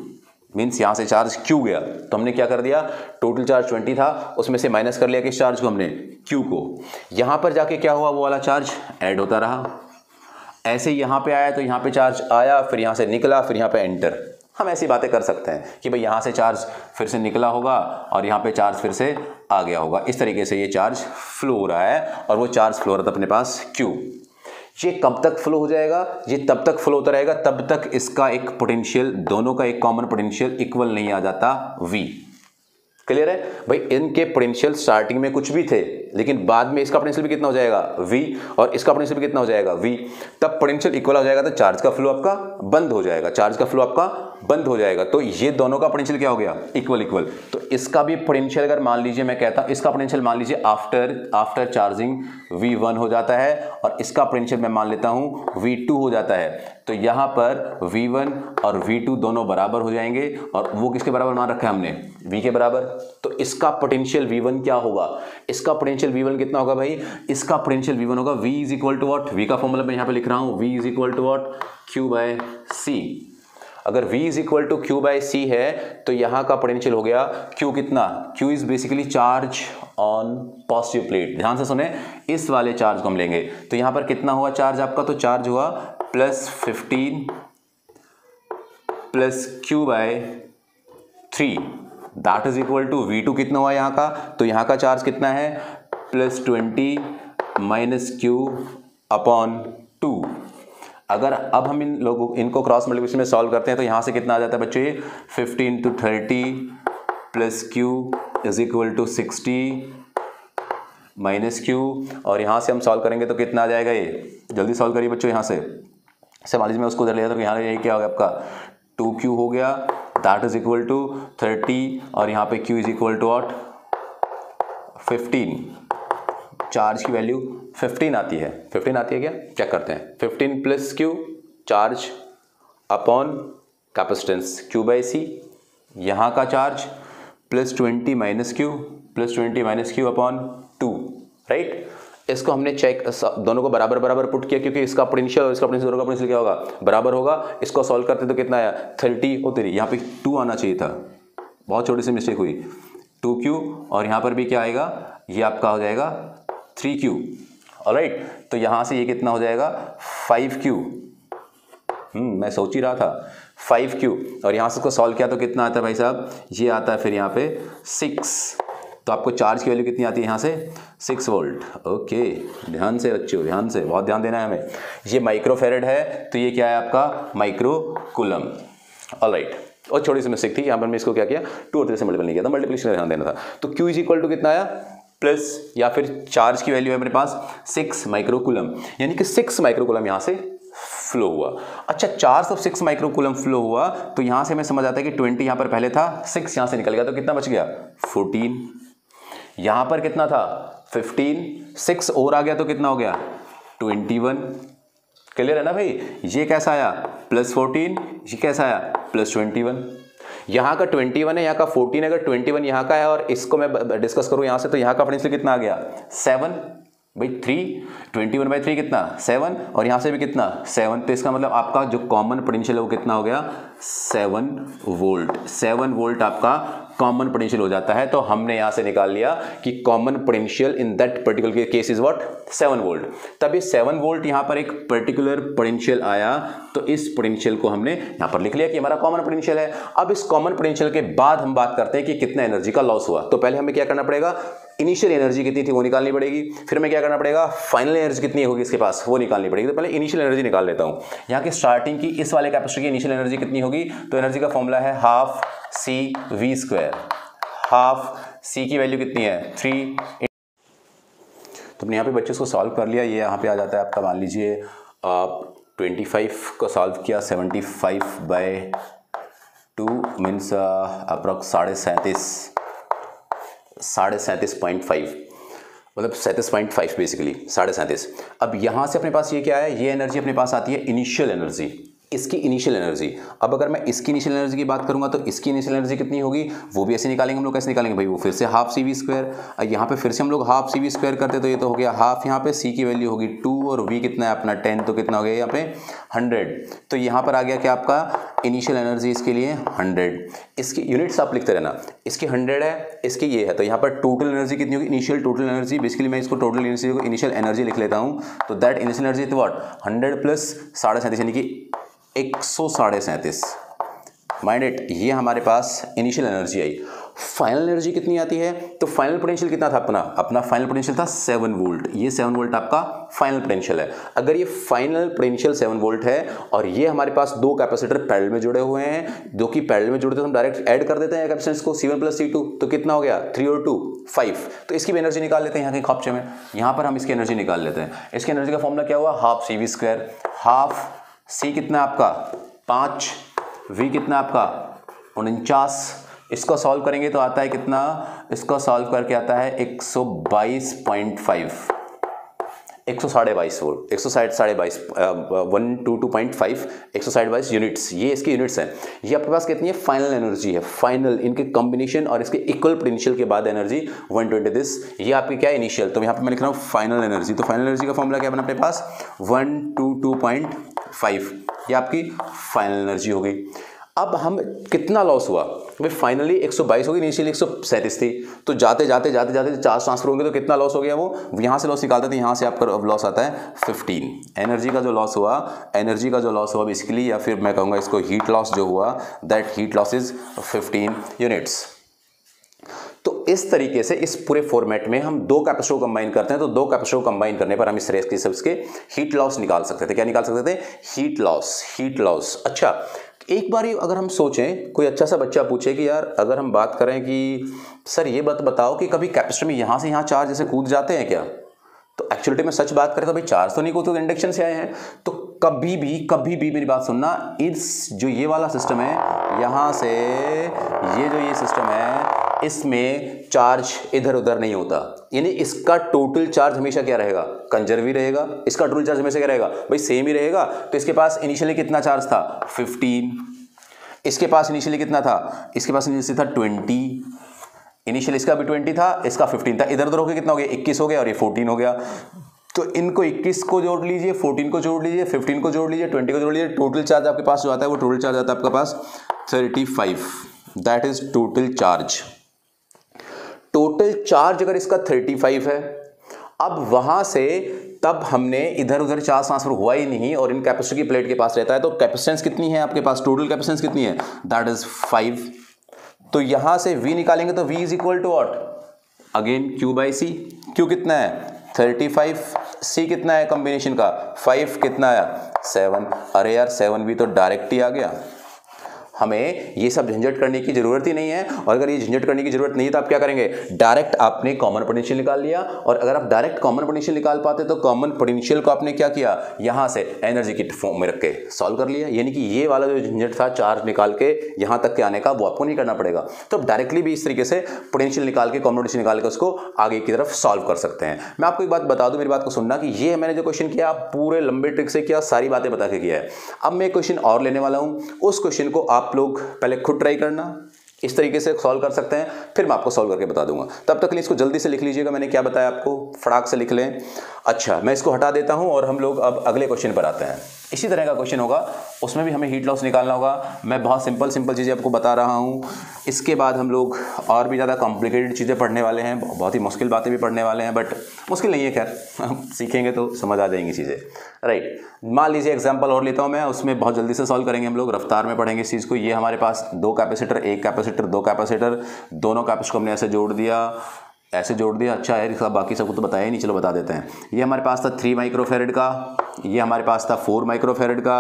मीन्स यहाँ से चार्ज क्यू गया। तो हमने क्या कर दिया? टोटल चार्ज ट्वेंटी था, उसमें से माइनस कर लिया किस चार्ज को हमने? क्यू को। यहाँ पर जाके क्या हुआ वो वाला चार्ज ऐड होता रहा। ऐसे यहाँ पे आया तो यहाँ पे चार्ज आया, फिर यहाँ से निकला, फिर यहाँ पे एंटर हम ऐसी बातें कर सकते हैं कि भाई यहाँ से चार्ज फिर से निकला होगा और यहाँ पे चार्ज फिर से आ गया होगा। इस तरीके से ये चार्ज फ्लो हो रहा है और वो चार्ज फ्लो हो रहा था अपने पास क्यू ये कब तक फ्लो हो जाएगा? ये तब तक फ्लो होता रहेगा तब तक इसका एक पोटेंशियल दोनों का एक कॉमन पोटेंशियल इक्वल नहीं आ जाता वी क्लियर है? भाई, इनके पोटेंशियल स्टार्टिंग में कुछ भी थे, लेकिन बाद में इसका पोटेंशियल भी कितना हो जाएगा? V और इसका पोटेंशियल भी कितना हो जाएगा? V तब पोटेंशियल इक्वल हो जाएगा तो चार्ज का फ्लो आपका बंद हो जाएगा। चार्ज का फ्लो आपका बंद हो जाएगा। तो ये दोनों का पोटेंशियल क्या हो गया? इक्वल इक्वल तो इसका भी पोटेंशियल अगर मान लीजिए मैं कहता इसका पोटेंशियल मान लीजिए after after charging V one हो जाता है और इसका पोटेंशियल मैं मान लेता हूँ वी टू हो जाता है। तो यहाँ पर वी वन और वी टू दोनों बराबर हो जाएँगे और वो किसके बराबर मान रखा है हमने? वी के बराबर। तो इसका पोटेंशियल वी वन क्या होगा? इसका पोटेंशियल वी वन कितना होगा भाई? इसका पोटेंशियल वी होगा V is equal to what V का फॉर्मूला मैं यहाँ पे लिख रहा हूँ। V is equal to what Q by C अगर v is equal to Q by C है तो यहाँ का पोटेंशियल हो गया q कितना? Q is basically charge on positive plate ध्यान से सुने, इस वाले चार्ज को हम लेंगे। तो यहाँ पर कितना हुआ चार्ज आपका? तो चार्ज हुआ plus fifteen plus Q by three that is equal to V two कितना हुआ यहाँ का? तो यहाँ का चार्ज कितना है? Plus twenty minus Q upon two अगर अब हम इन लोगों, इनको क्रॉस मल्टीप्लिकेशन में सॉल्व करते हैं तो यहाँ से कितना आ जाता है बच्चों? ये fifteen two thirty plus Q is equal to sixty minus Q और यहाँ से हम सॉल्व करेंगे तो कितना आ जाएगा ये? जल्दी सॉल्व करिए बच्चों यहाँ से। से मान लीजिए मैं उसको उधर लिया तो यहाँ यही क्या हो गया आपका? टू क्यू हो गया। That is equal to thirty और यहाँ पे Q is equal to what fifteen charge की वैल्यू 15 आती है। 15 आती है क्या? चेक करते हैं। 15 plus Q charge upon capacitance Q by C यहाँ का charge plus twenty minus Q plus twenty minus Q upon two right इसको हमने चेक दोनों को बराबर बराबर पुट किया क्योंकि इसका पोटेंशियल और इसका पोटेंशियल दोनों का पोटेंशियल क्या होगा? बराबर होगा। इसको सॉल्व करते तो कितना आया? थर्टी होती रही। यहाँ पे टू आना चाहिए था। बहुत छोटी सी मिस्टेक हुई। टू क्यू और यहाँ पर भी क्या आएगा? ये आपका हो जाएगा थ्री क्यू राइट तो यहाँ से ये कितना हो जाएगा? फाइव क्यू हम्म मैं सोच ही रहा था। फाइव क्यू और यहाँ से उसको सॉल्व किया तो कितना आता है भाई साहब? ये आता है फिर यहाँ पे सिक्स तो आपको चार्ज की वैल्यू कितनी आती है यहाँ से? सिक्स वोल्ट ओके ध्यान से बच्चों ध्यान से। बहुत ध्यान देना है हमें। ये माइक्रोफेरेड है तो ये क्या है आपका? माइक्रो कुलम ऑल राइट और छोटी सी मिस्टेक थी, यहाँ पर मैं इसको क्या किया? टू और थ्री से मल्टीपल नहीं किया था मल्टीप्लिकेशन का ध्यान देना था। तो क्यू इज़ इक्वल टू कितना आया? प्लस या फिर चार्ज की वैल्यू है मेरे पास सिक्स माइक्रोकुलम यानी कि सिक्स माइक्रोकुलम यहाँ से फ्लो हुआ। अच्छा charge of six microcoulomb flow हुआ तो यहाँ से मैं समझ आता है कि ट्वेंटी यहाँ पर पहले था सिक्स यहाँ से निकल गया तो कितना बच गया? फोर्टीन यहाँ पर कितना था? फिफ्टीन सिक्स और आ गया तो कितना हो गया? ट्वेंटी वन क्लियर है ना भाई? ये कैसा आया? प्लस फोर्टीन ये कैसा आया? प्लस ट्वेंटी वन यहाँ का ट्वेंटी वन है, यहाँ का फोर्टीन अगर ट्वेंटी वन यहाँ का है और इसको मैं डिस्कस करूँ यहाँ से तो यहाँ का पोटेंशियल कितना आ गया? सेवन भाई three twenty one by three कितना? सेवन और यहाँ से भी कितना? सेवन तो इसका मतलब आपका जो कॉमन पोटेंशियल है वो कितना हो गया? सेवन वोल्ट सेवन वोल्ट आपका कॉमन पोटेंशियल हो जाता है तो हमने यहाँ से निकाल लिया कि common potential in that particular case is what seven volt तब ये सेवन वोल्ट यहाँ पर एक पर्टिकुलर पोटेंशियल आया तो इस पोटेंशियल को हमने यहाँ पर लिख लिया कि हमारा कॉमन पोटेंशियल है। अब इस कॉमन पोटेंशियल के बाद हम बात करते हैं कि कितना एनर्जी का लॉस हुआ। तो पहले हमें क्या करना पड़ेगा? इनिशियल एनर्जी कितनी थी वो निकालनी पड़ेगी। फिर मैं क्या करना पड़ेगा? फाइनल एनर्जी कितनी होगी इसके पास? वो निकालनी पड़ेगी। तो पहले इनिशियल एनर्जी निकाल लेता हूँ। यहाँ की स्टार्टिंग की इस वाले कैपेसिटर की इनिशियल एनर्जी कितनी होगी? तो एनर्जी का फॉर्मूला है half C V square half C की वैल्यू कितनी है? थ्री तो यहाँ पे बच्चे उसको सॉल्व कर लिया। ये यहाँ पे आ जाता है आपका, मान लीजिए, आप ट्वेंटी फाइव को सॉल्व किया seventy five by two means approx साढ़े सैंतीस। साढ़े सैंतीस पॉइंट फाइव। मतलब सैंतीस पॉइंट फाइव बेसिकली साढ़े सैंतीस। अब यहाँ से अपने पास ये क्या है? ये एनर्जी अपने पास आती है इनिशियल एनर्जी इसकी इनिशियल एनर्जी अब अगर मैं इसकी इनिशियल एनर्जी की बात करूँगा तो इसकी इनिशियल एनर्जी कितनी होगी? वो भी ऐसे निकालेंगे, हम लोग कैसे निकालेंगे भाई? वो फिर से हाफ़ सी वी स्क्वायर यहाँ पे फिर से हम लोग हाफ़ सी वी स्क्वायर करते तो ये तो हो गया हाफ़ यहाँ पे सी की वैल्यू होगी टू और वी कितना है अपना? टेन तो कितना हो गया यहाँ पे? हंड्रेड तो यहाँ पर आ गया क्या आपका? इनिशियल एनर्जी इसके लिए हंड्रेड इसकी यूनिट्स आप लिखते रहना। इसकी हंड्रेड है, इसकी ये है तो यहाँ पर टोटल एनर्जी कितनी होगी? इनिशियल टोटल एनर्जी बेसिकली मैं इसको टोटल को इनिशियल एनर्जी लिख लेता हूँ। तो दैट इनिशियल एनर्जी तो वॉट हंड्रेड प्लस साढ़े सैंतीस, यानी कि एक सौ साढ़े सैंतीस। माइंड इट ये हमारे पास इनिशियल एनर्जी आई। फाइनल एनर्जी कितनी आती है? तो फाइनल पोटेंशियल कितना था अपना? अपना फाइनल पोटेंशियल था सेवन वोल्ट ये सेवन वोल्ट आपका फाइनल पोटेंशियल है। अगर ये फाइनल पोटेंशियल सेवन वोल्ट है, और ये हमारे पास दो कैपेसिटर पैरल में जुड़े हुए हैं, जो कि पैरल में जुड़े तो हम डायरेक्ट ऐड कर देते हैं कैपेसिटेंस को C one plus C two तो कितना हो गया? थ्री और टू फाइव तो इसकी भी एनर्जी निकाल लेते हैं यहाँ के खपचे में। यहाँ पर हम इसकी एनर्जी निकाल लेते हैं। इसकी एनर्जी का फॉर्मला क्या हुआ? Half C V square half C कितना आपका? पाँच। वी कितना आपका? उनचास। इसको सॉल्व करेंगे तो आता है कितना? इसको सॉल्व करके आता है एक सौ बाईस पॉइंट फाइव। एक सौ साढ़े बाईस वोल्ट। एक सौ साठ साढ़े बाईस one two two point five. एक सौ साठ बाईस यूनिट्स ये इसकी यूनिट्स हैं। ये आपके पास कितनी है? फाइनल एनर्जी है। फाइनल इनके कॉम्बिनेशन और इसके इक्वल पोटेंशियल के बाद एनर्जी वन ट्वेंटी दिस ये आपकी क्या इनिशियल तो यहाँ पे मैं लिख रहा हूँ फाइनल एनर्जी तो फाइनल एनर्जी का फॉर्मूला क्या बना अपने पास? One two two point five, ये आपकी फाइनल एनर्जी हो गई। अब हम कितना लॉस हुआ? भाई फाइनली 122 होगी इनिशियली एक सौ सैंतीस थी। तो जाते जाते जाते जाते चार्ज ट्रांसफ़र होंगे तो कितना लॉस हो गया वो? यहाँ से लॉस निकालते थे, यहाँ से आपका अब लॉस आता है 15 एनर्जी का जो लॉस हुआ एनर्जी का जो लॉस हुआ बेसिकली या फिर मैं कहूँगा इसको हीट लॉस जो हुआ that heat loss is 15 units तो इस तरीके से इस पूरे फॉर्मेट में हम दो कैपेसिटर कंबाइन करते हैं तो दो कैपेसिटर कंबाइन करने पर हम इस रेस की सबके हीट लॉस निकाल सकते थे। क्या निकाल सकते थे? हीट लॉस हीट लॉस अच्छा एक बार अगर हम सोचें, कोई अच्छा सा बच्चा पूछे कि यार, अगर हम बात करें कि, सर, ये बात बताओ कि कभी कैपेसिटर में यहाँ से यहाँ चार्ज जैसे कूद जाते हैं क्या? तो एक्चुअली में सच बात करें तो भाई चार्ज तो नहीं कूदते तो इंडक्शन से आए हैं। तो कभी भी कभी भी मेरी बात सुनना, इस जो ये वाला सिस्टम है, यहाँ से ये जो ये सिस्टम है इसमें चार्ज इधर उधर नहीं होता। यानी इसका टोटल चार्ज हमेशा क्या रहेगा? कंजर्व ही रहेगा, इसका टोटल चार्ज हमेशा क्या रहेगा? भाई सेम ही रहेगा। तो इसके पास इनिशियली कितना चार्ज था? 15 इसके पास इनिशियली कितना था? इसके पास इनिशियली था 20 इनिशियल इसका भी 20 था, इसका 15 था। इधर उधर होकर कितना हो गया? 21 हो गया और ये 14 हो गया। तो इनको 21 को जोड़ लीजिए 14 को जोड़ लीजिए 15 को जोड़ लीजिए 20 को जोड़ लीजिए टोटल चार्ज आपके पास जो आता है वो टोटल चार्ज आता है आपके पास 35 that is total charge total charge अगर इसका 35 है, अब वहाँ से तब हमने इधर उधर चार्ज ट्रांसफ़र हुआ ही नहीं और इन कैपेसिटर की प्लेट के पास रहता है तो कैपेसिटेंस कितनी है आपके पास? टोटल कैपेसिटेंस कितनी है? दैट इज़ फाइव तो यहाँ से v निकालेंगे तो v is equal to what again q by C Q कितना है? 35 c कितना है कॉम्बिनेशन का? 5 कितना आया? 7 अरे यार 7 भी तो डायरेक्ट ही आ गया। हमें ये सब झंझट करने की ज़रूरत ही नहीं है। और अगर ये झंझट करने की ज़रूरत नहीं है तो आप क्या करेंगे? डायरेक्ट आपने कॉमन पोटेंशियल निकाल लिया। और अगर आप डायरेक्ट कॉमन पोटेंशियल निकाल पाते तो कॉमन पोटेंशियल को आपने क्या किया? यहाँ से एनर्जी की फॉर्म में रख के सॉल्व कर लिया। यानी कि ये वाला जो झंझट था चार्ज निकाल के यहाँ तक के आने का, वो आपको नहीं करना पड़ेगा। तो डायरेक्टली भी इस तरीके से पोटेंशियल निकाल के कॉमन पोटेंशियल निकाल के उसको आगे की तरफ़ सॉल्व कर सकते हैं। मैं आपको एक बात बता दूँ, मेरी बात को सुनना कि ये मैंने जो क्वेश्चन किया, आप पूरे लंबे ट्रिक से किया, सारी बातें बता के किया है। अब मैं क्वेश्चन और लेने वाला हूँ। उस क्वेश्चन को आप आप लोग पहले खुद ट्राई करना, इस तरीके से सॉल्व कर सकते हैं, फिर मैं आपको सॉल्व करके बता दूँगा। तब तक इसको जल्दी से लिख लीजिएगा, मैंने क्या बताया आपको? फटाक से लिख लें। अच्छा मैं इसको हटा देता हूँ और हम लोग अब अगले क्वेश्चन पर आते हैं। इसी तरह का क्वेश्चन होगा। उसमें भी हमें हीट लॉस निकालना होगा। मैं बहुत सिंपल सिंपल चीज़ें आपको बता रहा हूँ। इसके बाद हम लोग और भी ज़्यादा कॉम्प्लिकेटेड चीज़ें पढ़ने वाले हैं। बहुत ही मुश्किल बातें भी पढ़ने वाले हैं बट मुश्किल नहीं है, खैर। सीखेंगे तो समझ आ जाएँगी चीज़ें। राइट मान लीजिए एग्ज़ाम्पल और लेता हूँ मैं। उसमें बहुत जल्दी से सॉल्व करेंगे हम लोग। रफ्तार में पढ़ेंगे इस चीज़ को। ये हमारे पास दो कैपेसिटर एक कैपेसिटर दो कैपेसिटर दोनों कैपेसिटर को हमने ऐसे जोड़ दिया। ऐसे जोड़ दिया। अच्छा है इसका बाकी सबको तो बताया ही नहीं। चलो बता देते हैं। ये हमारे पास था थ्री माइक्रोफेरेड का। ये हमारे पास था फोर माइक्रोफेरेड का,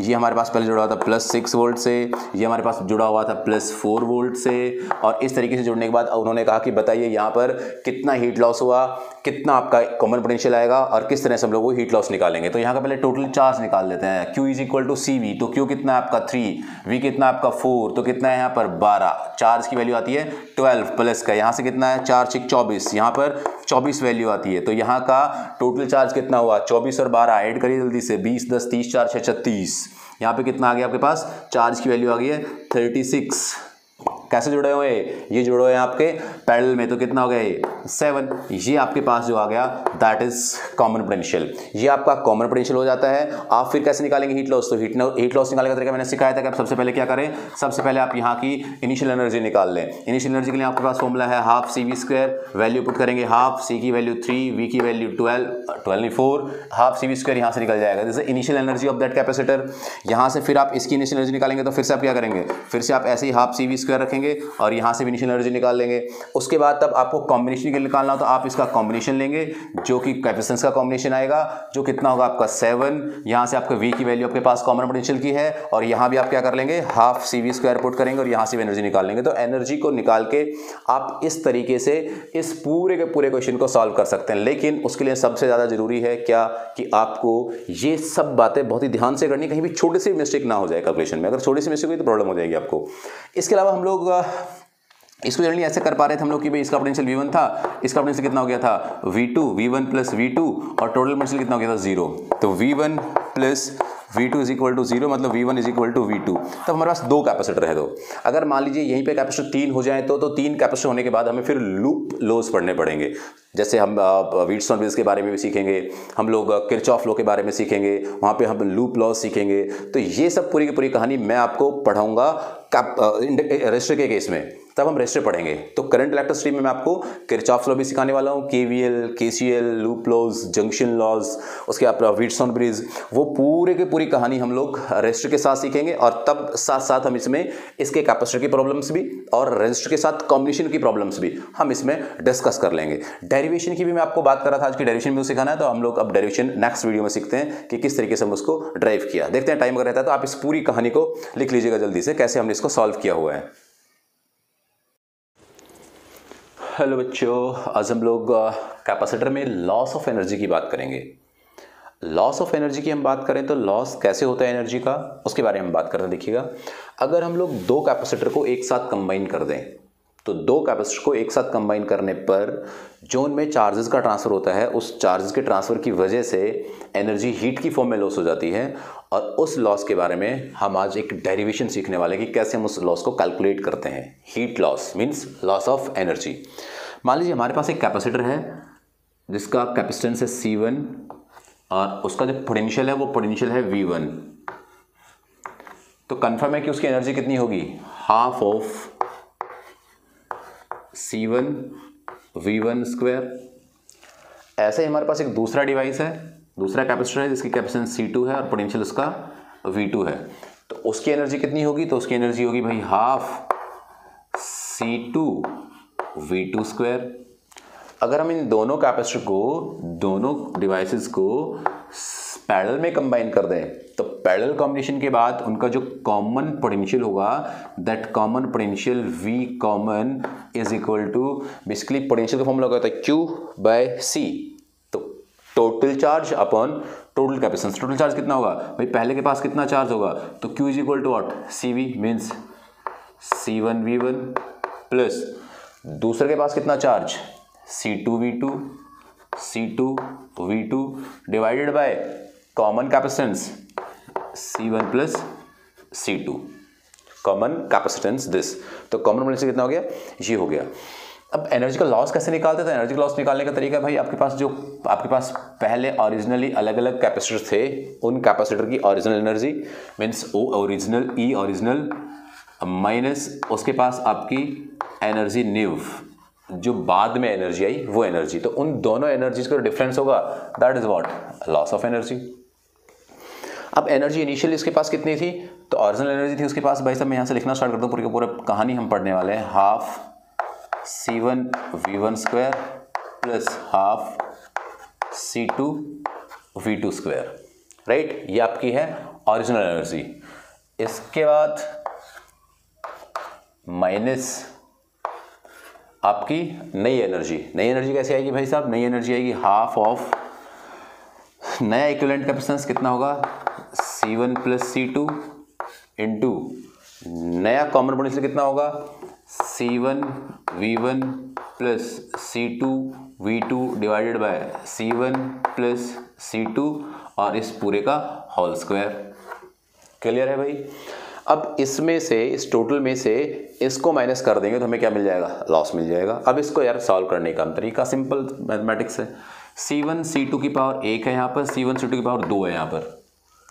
ये हमारे पास पहले जुड़ा हुआ था प्लस सिक्स वोल्ट से, ये हमारे पास जुड़ा हुआ था प्लस फोर वोल्ट से, और इस तरीके से जुड़ने के बाद उन्होंने कहा कि बताइए यहाँ पर कितना हीट लॉस हुआ, कितना आपका कॉमन पोटेंशियल आएगा, और किस तरह से हम लोग वो हीट लॉस निकालेंगे। तो यहाँ का पहले टोटल चार्ज निकाल लेते हैं। Q is equal to C V तो क्यू कितना है आपका थ्री वी कितना आपका फोर तो कितना है यहाँ पर बारह। चार्ज की वैल्यू आती है ट्वेल्व प्लस का, यहाँ से कितना है? चार छिक चौबीस, यहाँ पर चौबीस वैल्यू आती है। तो यहाँ का टोटल चार्ज कितना हुआ? चौबीस और बारह ऐड करिए जल्दी से। बीस, दस, तीस, चार छः छत्तीस। यहाँ पे कितना आ गया आपके पास? चार्ज की वैल्यू आ गई है थर्टी सिक्स कैसे जुड़े हुए? ये जुड़े हुए आपके पैडल में। तो कितना हो गया ये? सेवन। ये आपके पास जो आ गया दैट इज़ कॉमन पोटेंशियल ये आपका कॉमन पोटेंशियल हो जाता है। आप फिर कैसे निकालेंगे हीट लॉस तो हीट हीट लॉस निकालने का तरीका मैंने सिखाया था कि आप सबसे पहले क्या करें? सबसे पहले आप यहाँ की इनिशियल एनर्जी निकाल लें। इनिशियल एनर्जी के लिए आपके पास फॉर्मूला है half C V square value put करेंगे हाफ़ सी की वैल्यू थ्री वी की value twelve twelve four half C V square यहाँ से निकल जाएगा। जैसे initial energy of that capacitor यहाँ से फिर आप इसकी इनिशियल एनर्जी निकालेंगे तो फिर से आप क्या करेंगे? फिर से आप ऐसे ही हाफ़ सी वी स्क्वायर रखेंगे। और यहाँ से भी इनिशियल एनर्जी निकाल लेंगे। उसके बाद तब आपको कॉम्बिनेशन के निकालना हो तो आप इसका कॉम्बिनेशन लेंगे, जो कि कैपेसिटेंस का कॉम्बिनेशन आएगा, जो कितना होगा आपका सेवन यहाँ से आपका वी की वैल्यू आपके पास कॉमन पोटेंशियल की है, और यहाँ भी आप क्या कर लेंगे half C V square put करेंगे और यहाँ से भी एनर्जी निकाल लेंगे। तो एनर्जी को निकाल के आप इस तरीके से इस पूरे के पूरे क्वेश्चन को सॉल्व कर सकते हैं। लेकिन उसके लिए सबसे ज़्यादा ज़रूरी है क्या, कि आपको ये सब बातें बहुत ही ध्यान से करनी कहीं भी छोटी सी मिस्टेक ना हो जाए कैलकुलेशन में। अगर छोटी सी मिस्टेक हुई तो प्रॉब्लम हो जाएगी आपको। इसके अलावा हम लोग इसको जनरली ऐसे कर पा रहे थे हम लोग कि भाई इसका पोटेंशियल V1 था, इसका पोटेंशियल कितना हो गया था? V2 V1 plus V two और टोटल पोटेंशियल कितना हो गया था? ज़ीरो तो V1 plus V two is equal to zero मतलब V one is equal to V two तब हमारे पास दो कैपेसिटर है दो। अगर मान लीजिए यहीं पे कैपेसिटर तीन हो जाए तो तो तीन कैपेसिटर होने के बाद हमें फिर लूप लोज पढ़ने पड़ेंगे। जैसे हम वीटस्टोन ब्रिज के बारे में भी सीखेंगे, हम लोग किर्च किरचॉफ लो के बारे में सीखेंगे, वहाँ पे हम लूप लॉज सीखेंगे। तो ये सब पूरी की पूरी कहानी मैं आपको पढ़ाऊँगा रजिस्टर के केस में। तब हम रेस्टर पढ़ेंगे। तो करंट इलेक्ट्रो स्ट्रीम में मैं आपको किरचॉफ लॉ भी सिखाने वाला हूँ K V L K C L loop laws junction laws उसके आप वीटसॉन ब्रिज वो पूरे की पूरी कहानी हम लोग रजिस्टर के साथ सीखेंगे और तब साथ साथ हम इसमें इसके कैपेसिटर की प्रॉब्लम्स भी और रजिस्टर के साथ कॉम्बिनेशन की प्रॉब्लम्स भी हम इसमें डिस्कस कर लेंगे। डेरिवेशन की भी मैं आपको बात कर रहा था, आज की डेरिवेशन भी सिखाना है तो हम लोग अब डेरिवेशन नेक्स्ट वीडियो में सीखते हैं कि किस तरीके से हम उसको ड्राइव किया। देखते हैं टाइम अगर रहता है तो आप इस पूरी कहानी को लिख लीजिएगा जल्दी से, कैसे हमने इसको सॉल्व किया हुआ है। हेलो बच्चों, आज हम लोग कैपेसिटर में लॉस ऑफ़ एनर्जी की बात करेंगे। लॉस ऑफ़ एनर्जी की हम बात करें तो लॉस कैसे होता है एनर्जी का, उसके बारे में बात करना देखिएगा। अगर हम लोग दो कैपेसिटर को एक साथ कंबाइन कर दें तो दो कैपेसिटर को एक साथ कंबाइन करने पर जो उनमें चार्जेस का ट्रांसफ़र होता है, उस चार्जेस के ट्रांसफ़र की वजह से एनर्जी हीट की फॉर्म में लॉस हो जाती है और उस लॉस के बारे में हम आज एक डेरिवेशन सीखने वाले कि कैसे हम उस लॉस को कैलकुलेट करते हैं। Heat loss means loss of energy मान लीजिए हमारे पास एक कैपेसिटर है, जिसका कैपेसिटेंस है सी वन और उसका जो पोटेंशियल है, वो पोटेंशियल है वी वन तो कन्फर्म है कि उसकी एनर्जी कितनी होगी? Half of C one V one square ऐसे ही हमारे पास एक दूसरा डिवाइस है, दूसरा कैपेसिटर है, जिसकी कैपेसिटेंस सी टू है और पोटेंशियल उसका वी टू है। तो उसकी एनर्जी कितनी होगी? तो उसकी एनर्जी होगी भाई half C two V two square अगर हम इन दोनों कैपेसिटर को, दोनों डिवाइसेस को पैडल में कंबाइन कर दें तो पैडल कॉम्बिनेशन के बाद उनका जो कॉमन पोटेंशियल होगा that common potential V common is equal to basically potential का फॉर्मूला होता है? क्यू बाय सी तो total charge upon total capacitance total charge कितना होगा? भाई, पहले के पास कितना चार्ज होगा? तो Q is equal to what C V means C one V one plus दूसरे के पास कितना charge C two V two C two V two divided by common capacitance C one plus C two common capacitance this तो common potential कितना हो गया? ये हो गया। अब एनर्जी का लॉस कैसे निकालते थे? एनर्जी का लॉस निकालने का तरीका भाई, आपके पास जो, आपके पास पहले ओरिजिनली अलग अलग कैपेसिटर थे, उन कैपेसिटर की original energy means oh original E original minus उसके पास आपकी एनर्जी न्यू जो बाद में एनर्जी आई, वो एनर्जी तो उन दोनों एनर्जीज का डिफरेंस होगा that is what loss of energy अब एनर्जी इनिशियली इसके पास कितनी थी? तो ओरिजिनल एनर्जी थी उसके पास। भाई साहब, मैं यहाँ से लिखना स्टार्ट करता हूँ पूरी पूरा कहानी हम पढ़ने वाले हैं। Half C one V one square plus half C two V two square right ये आपकी है ऑरिजिनल एनर्जी इसके बाद माइनस आपकी नई एनर्जी नई एनर्जी कैसे आएगी भाई साहब? नई एनर्जी आएगी हाफ़ ऑफ़ नया इक्वलेंट कैपेसिटेंस कितना होगा? C one plus C two into नया कॉमन पोटेंशियल कितना होगा? C one V one plus C two V two divided by C one plus C two और इस पूरे का होल स्क्वायर क्लियर है भाई? अब इसमें से, इस टोटल में से इसको माइनस कर देंगे तो हमें क्या मिल जाएगा? लॉस मिल जाएगा। अब इसको यार सॉल्व करने का तरीका सिंपल मैथमेटिक्स है। सी वन सी टू की पावर एक है यहाँ पर सी वन सी टू की पावर दो है यहाँ पर।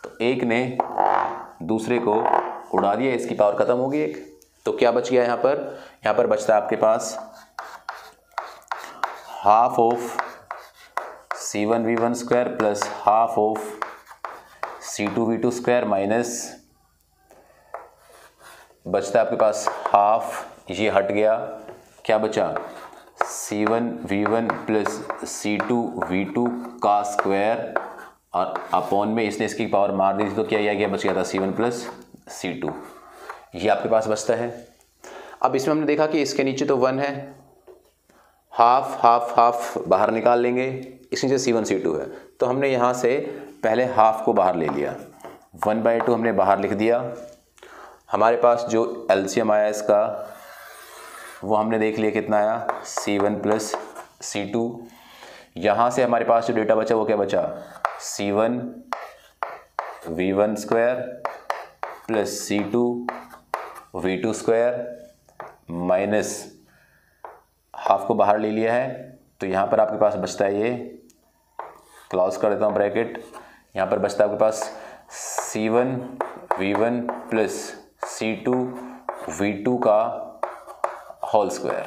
तो एक ने दूसरे को उड़ा दिया, इसकी पावर खत्म होगी एक। तो क्या बच गया यहाँ पर? यहाँ पर बचता है आपके पास half of C one V one square plus half of C two V two square minus बचता है आपके पास हाफ़ ये हट गया। क्या बचा? C one V one plus C two V two का स्क्वायर और अपॉन में इसने इसकी पावर मार दी थी तो क्या यह बच गया था? C one plus C two ये आपके पास बचता है। अब इसमें हमने देखा कि इसके नीचे तो वन है। हाफ़ हाफ़ हाफ़ बाहर निकाल लेंगे। इस नीचे सी वन सी टू है। तो हमने यहाँ से पहले हाफ़ को बाहर ले लिया। वन बाई टू हमने बाहर लिख दिया। हमारे पास जो एलसीएम आया इसका, वो हमने देख लिया कितना आया? C one plus C two यहाँ से हमारे पास जो डेटा बचा, वो क्या बचा? C one V one square plus C two V two square minus half को बाहर ले लिया है। तो यहाँ पर आपके पास बचता है ये। क्लॉज कर देता हूँ ब्रैकेट यहाँ पर बचता है आपके पास C one V one plus C two V two का होल स्क्वायर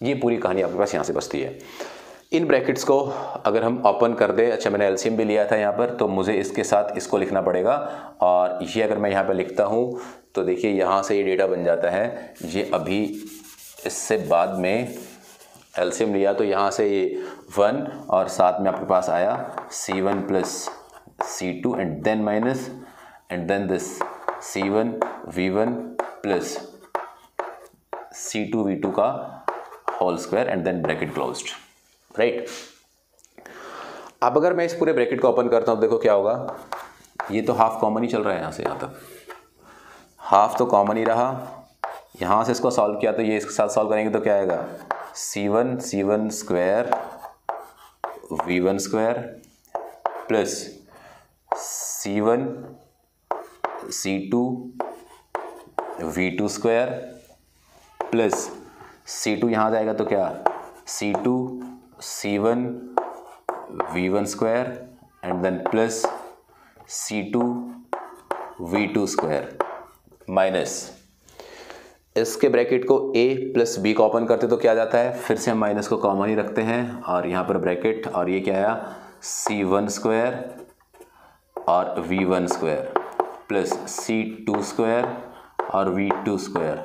ये पूरी कहानी आपके पास यहाँ से बचती है। इन ब्रैकेट्स को अगर हम ओपन कर दें अच्छा मैंने एलसीएम भी लिया था यहाँ पर तो मुझे इसके साथ इसको लिखना पड़ेगा। और ये अगर मैं यहाँ पर लिखता हूँ तो देखिए यहाँ से ये डेटा बन जाता है। ये अभी इससे बाद में एलसीएम लिया तो यहाँ से ये वन और साथ में आपके पास आया C one plus C two and then minus and then this C one V one plus C two V two का whole square and then bracket closed right अब अगर मैं इस पूरे ब्रैकेट को ओपन करता हूँ, देखो क्या होगा। ये तो हाफ़ कॉमन ही चल रहा है यहाँ से, यहाँ तक। हाफ़ तो कॉमन ही रहा। यहाँ से इसको सॉल्व किया तो ये इसके साथ सॉल्व करेंगे तो क्या आएगा? C one C one square V one square plus C one C two V two square plus C two यहाँ जाएगा तो क्या? C two C one V one square and then plus C two V two square minus इसके bracket को a plus B का open करते तो क्या जाता है? फिर से हम माइनस को कॉमन ही रखते हैं, और यहाँ पर ब्रैकेट और ये क्या आया? सी वन स्क्वायर और V one square plus C two square और V two square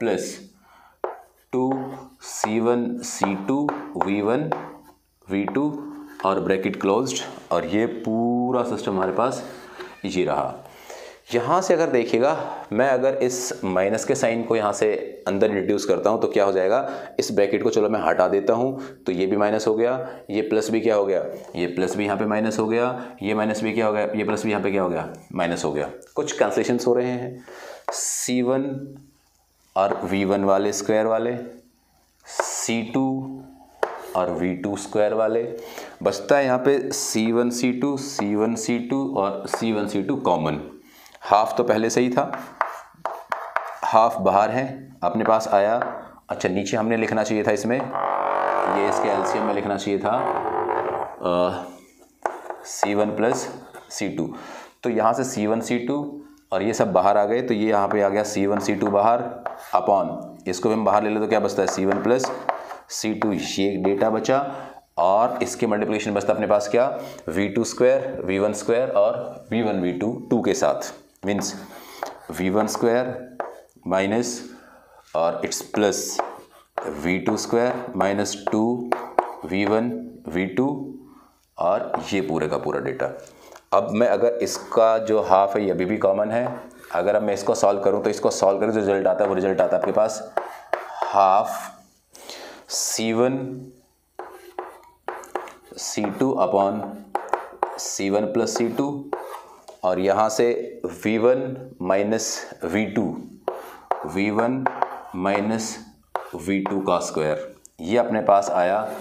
plus two C one C two V one V two और ब्रैकेट क्लोज्ड और ये पूरा सिस्टम हमारे पास ये रहा। यहाँ से अगर देखिएगा, मैं अगर इस माइनस के साइन को यहाँ से अंदर इंट्रोड्यूस करता हूँ तो क्या हो जाएगा? इस ब्रैकेट को चलो मैं हटा देता हूँ तो ये भी माइनस हो गया, ये प्लस भी क्या हो गया? ये प्लस भी यहाँ पे माइनस हो गया, ये माइनस भी क्या हो गया? ये प्लस भी यहाँ पे क्या हो गया? माइनस हो गया। कुछ कैंसलेशन हो रहे हैं। सी वन और वी वन वाले स्क्वायर वाले सी टू और वी टू स्क्वायर वाले। बचता है यहाँ पे C one C two C one C two और C one C two common half तो पहले से ही था। हाफ़ बाहर है। अपने पास आया। अच्छा नीचे हमने लिखना चाहिए था इसमें। ये इसके एलसीएम में लिखना चाहिए था। C one plus C two तो यहाँ से सी वन सी टू और ये सब बाहर आ गए। तो ये यहाँ पे आ गया सी वन सी टू बाहर। अपॉन। इसको भी हम बाहर ले ले तो क्या बचता है? C one plus C two ये डेटा बचा और इसके मल्टीप्लिकेशन बचता अपने पास क्या? V two square V one square और V one V two two के साथ। Means V one square minus और it's plus V two square minus two V one V two और ये पूरे का पूरा डेटा अब मैं अगर इसका जो हाफ़ है, ये अभी भी कॉमन है. अगर अब मैं इसको सॉल्व करूँ तो इसको सॉल्व करें, जो रिज़ल्ट आता है, वो रिज़ल्ट आता है आपके पास half C one C two upon C one plus C two और यहाँ से V1 one minus V two V one minus V two का स्क्वायर ये अपने पास आया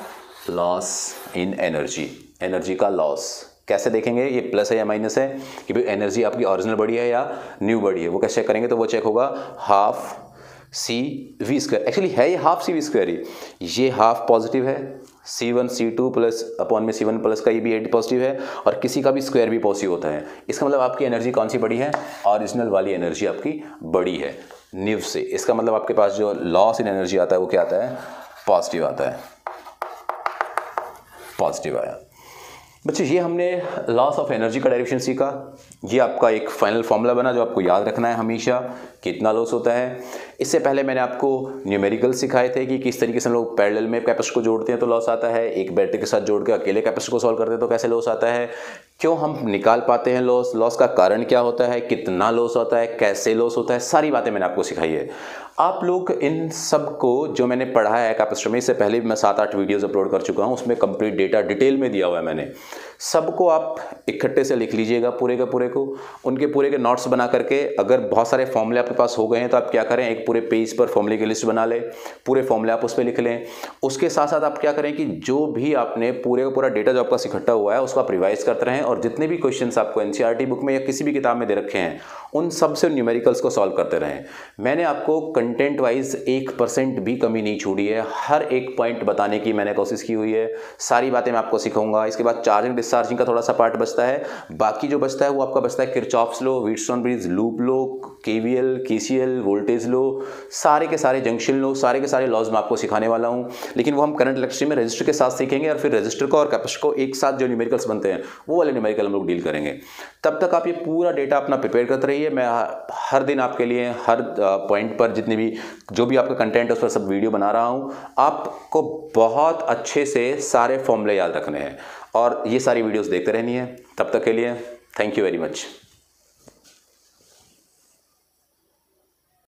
लॉस इन एनर्जी एनर्जी का लॉस कैसे देखेंगे? ये प्लस है या माइनस है? कि भाई एनर्जी आपकी ओरिजिनल बड़ी है या न्यू बड़ी है? वो कैसे चेक करेंगे तो वो चेक होगा। Half C V square actually है ये हाफ़ सी वी स्क्वायर ही। ये हाफ़ पॉजिटिव है। C one C two plus upon में सी वन प्लस का ये भी एट पॉजिटिव है और किसी का भी स्क्वायर भी पॉजिटिव होता है। इसका मतलब आपकी एनर्जी कौन सी बड़ी है? ऑरिजिनल वाली एनर्जी आपकी बड़ी है। निव से। इसका मतलब आपके पास जो लॉस इन एनर्जी आता है, वो क्या आता है? पॉजिटिव आता है। पॉजिटिव आया। बच्चे, ये हमने लॉस ऑफ़ एनर्जी का डायरेक्शन सीखा। ये आपका एक फाइनल फॉर्मूला बना जो आपको याद रखना है हमेशा। कितना लॉस होता है? इससे पहले मैंने आपको न्यूमेरिकल सिखाए थे कि किस तरीके से लोग पैरेलल में कैपेसिटर को जोड़ते हैं तो लॉस आता है। एक बैटरी के साथ जोड़ के अकेले कैपेसिटर को सॉल्व करते हैं तो कैसे लॉस आता है? क्यों हम निकाल पाते हैं लॉस लॉस का कारण क्या होता है? कितना लॉस होता है? कैसे लॉस होता है? सारी बातें मैंने आपको सिखाई है। आप लोग इन सबको जो मैंने पढ़ाया है कैपेसिटर में, इससे पहले भी मैं सात आठ वीडियोस अपलोड कर चुका हूँ, उसमें कंप्लीट डेटा डिटेल में दिया हुआ है मैंने। सबको आप इकट्ठे से लिख लीजिएगा पूरे के पूरे को। उनके पूरे के नोट्स बना करके अगर बहुत सारे फॉर्मूले आपके पास हो गए हैं तो आप क्या करें? एक पूरे पेज पर फॉर्मूले की लिस्ट बना लें, पूरे फॉर्मूले आप उस पर लिख लें। उसके साथ साथ आप क्या करें कि जो भी आपने पूरे का पूरा डेटा जो आपका इकट्ठा हुआ है, उसको आप रिवाइज करते रहें और जितने भी क्वेश्चन आपको एनसीईआरटी बुक में या किसी भी किताब में दे रखे हैं, उन सबसे न्यूमेरिकल्स को सॉल्व करते रहें। मैंने आपको कंटेंट वाइज एक परसेंट भी कमी नहीं छोड़ी है, हर एक पॉइंट बताने की मैंने कोशिश की हुई है। सारी बातें मैं आपको सिखाऊँगा। इसके बाद चार्जिंग डिस्चार्जिंग का थोड़ा सा पार्ट बचता है। बाकी जो बचता है, वो आपका बचता है Kirchhoff's law Wheatstone bridge loop law K V L voltage लो सारे के सारे जंक्शन लो, सारे के सारे लॉज मैं आपको सिखाने वाला हूँ। लेकिन वो हम करंट इलेक्ट्रिसिटी में रजिस्टर के साथ सीखेंगे और फिर रजिस्टर को और कैपेसिटर को एक साथ जो न्यूमेरिकल्स बनते हैं, वो वाले न्यूमेरिकल हम लोग डील करेंगे। तब तक आप ये पूरा डेटा अपना प्रिपेयर करते रहिए। मैं हर दिन आपके लिए, हर पॉइंट पर जितनी भी, जो भी आपका कंटेंट है, उस पर सब वीडियो बना रहा हूँ। आपको बहुत अच्छे से सारे फॉर्मूले याद रखने हैं और ये सारी वीडियोस देखते रहनी है। तब तक के लिए थैंक यू वेरी मच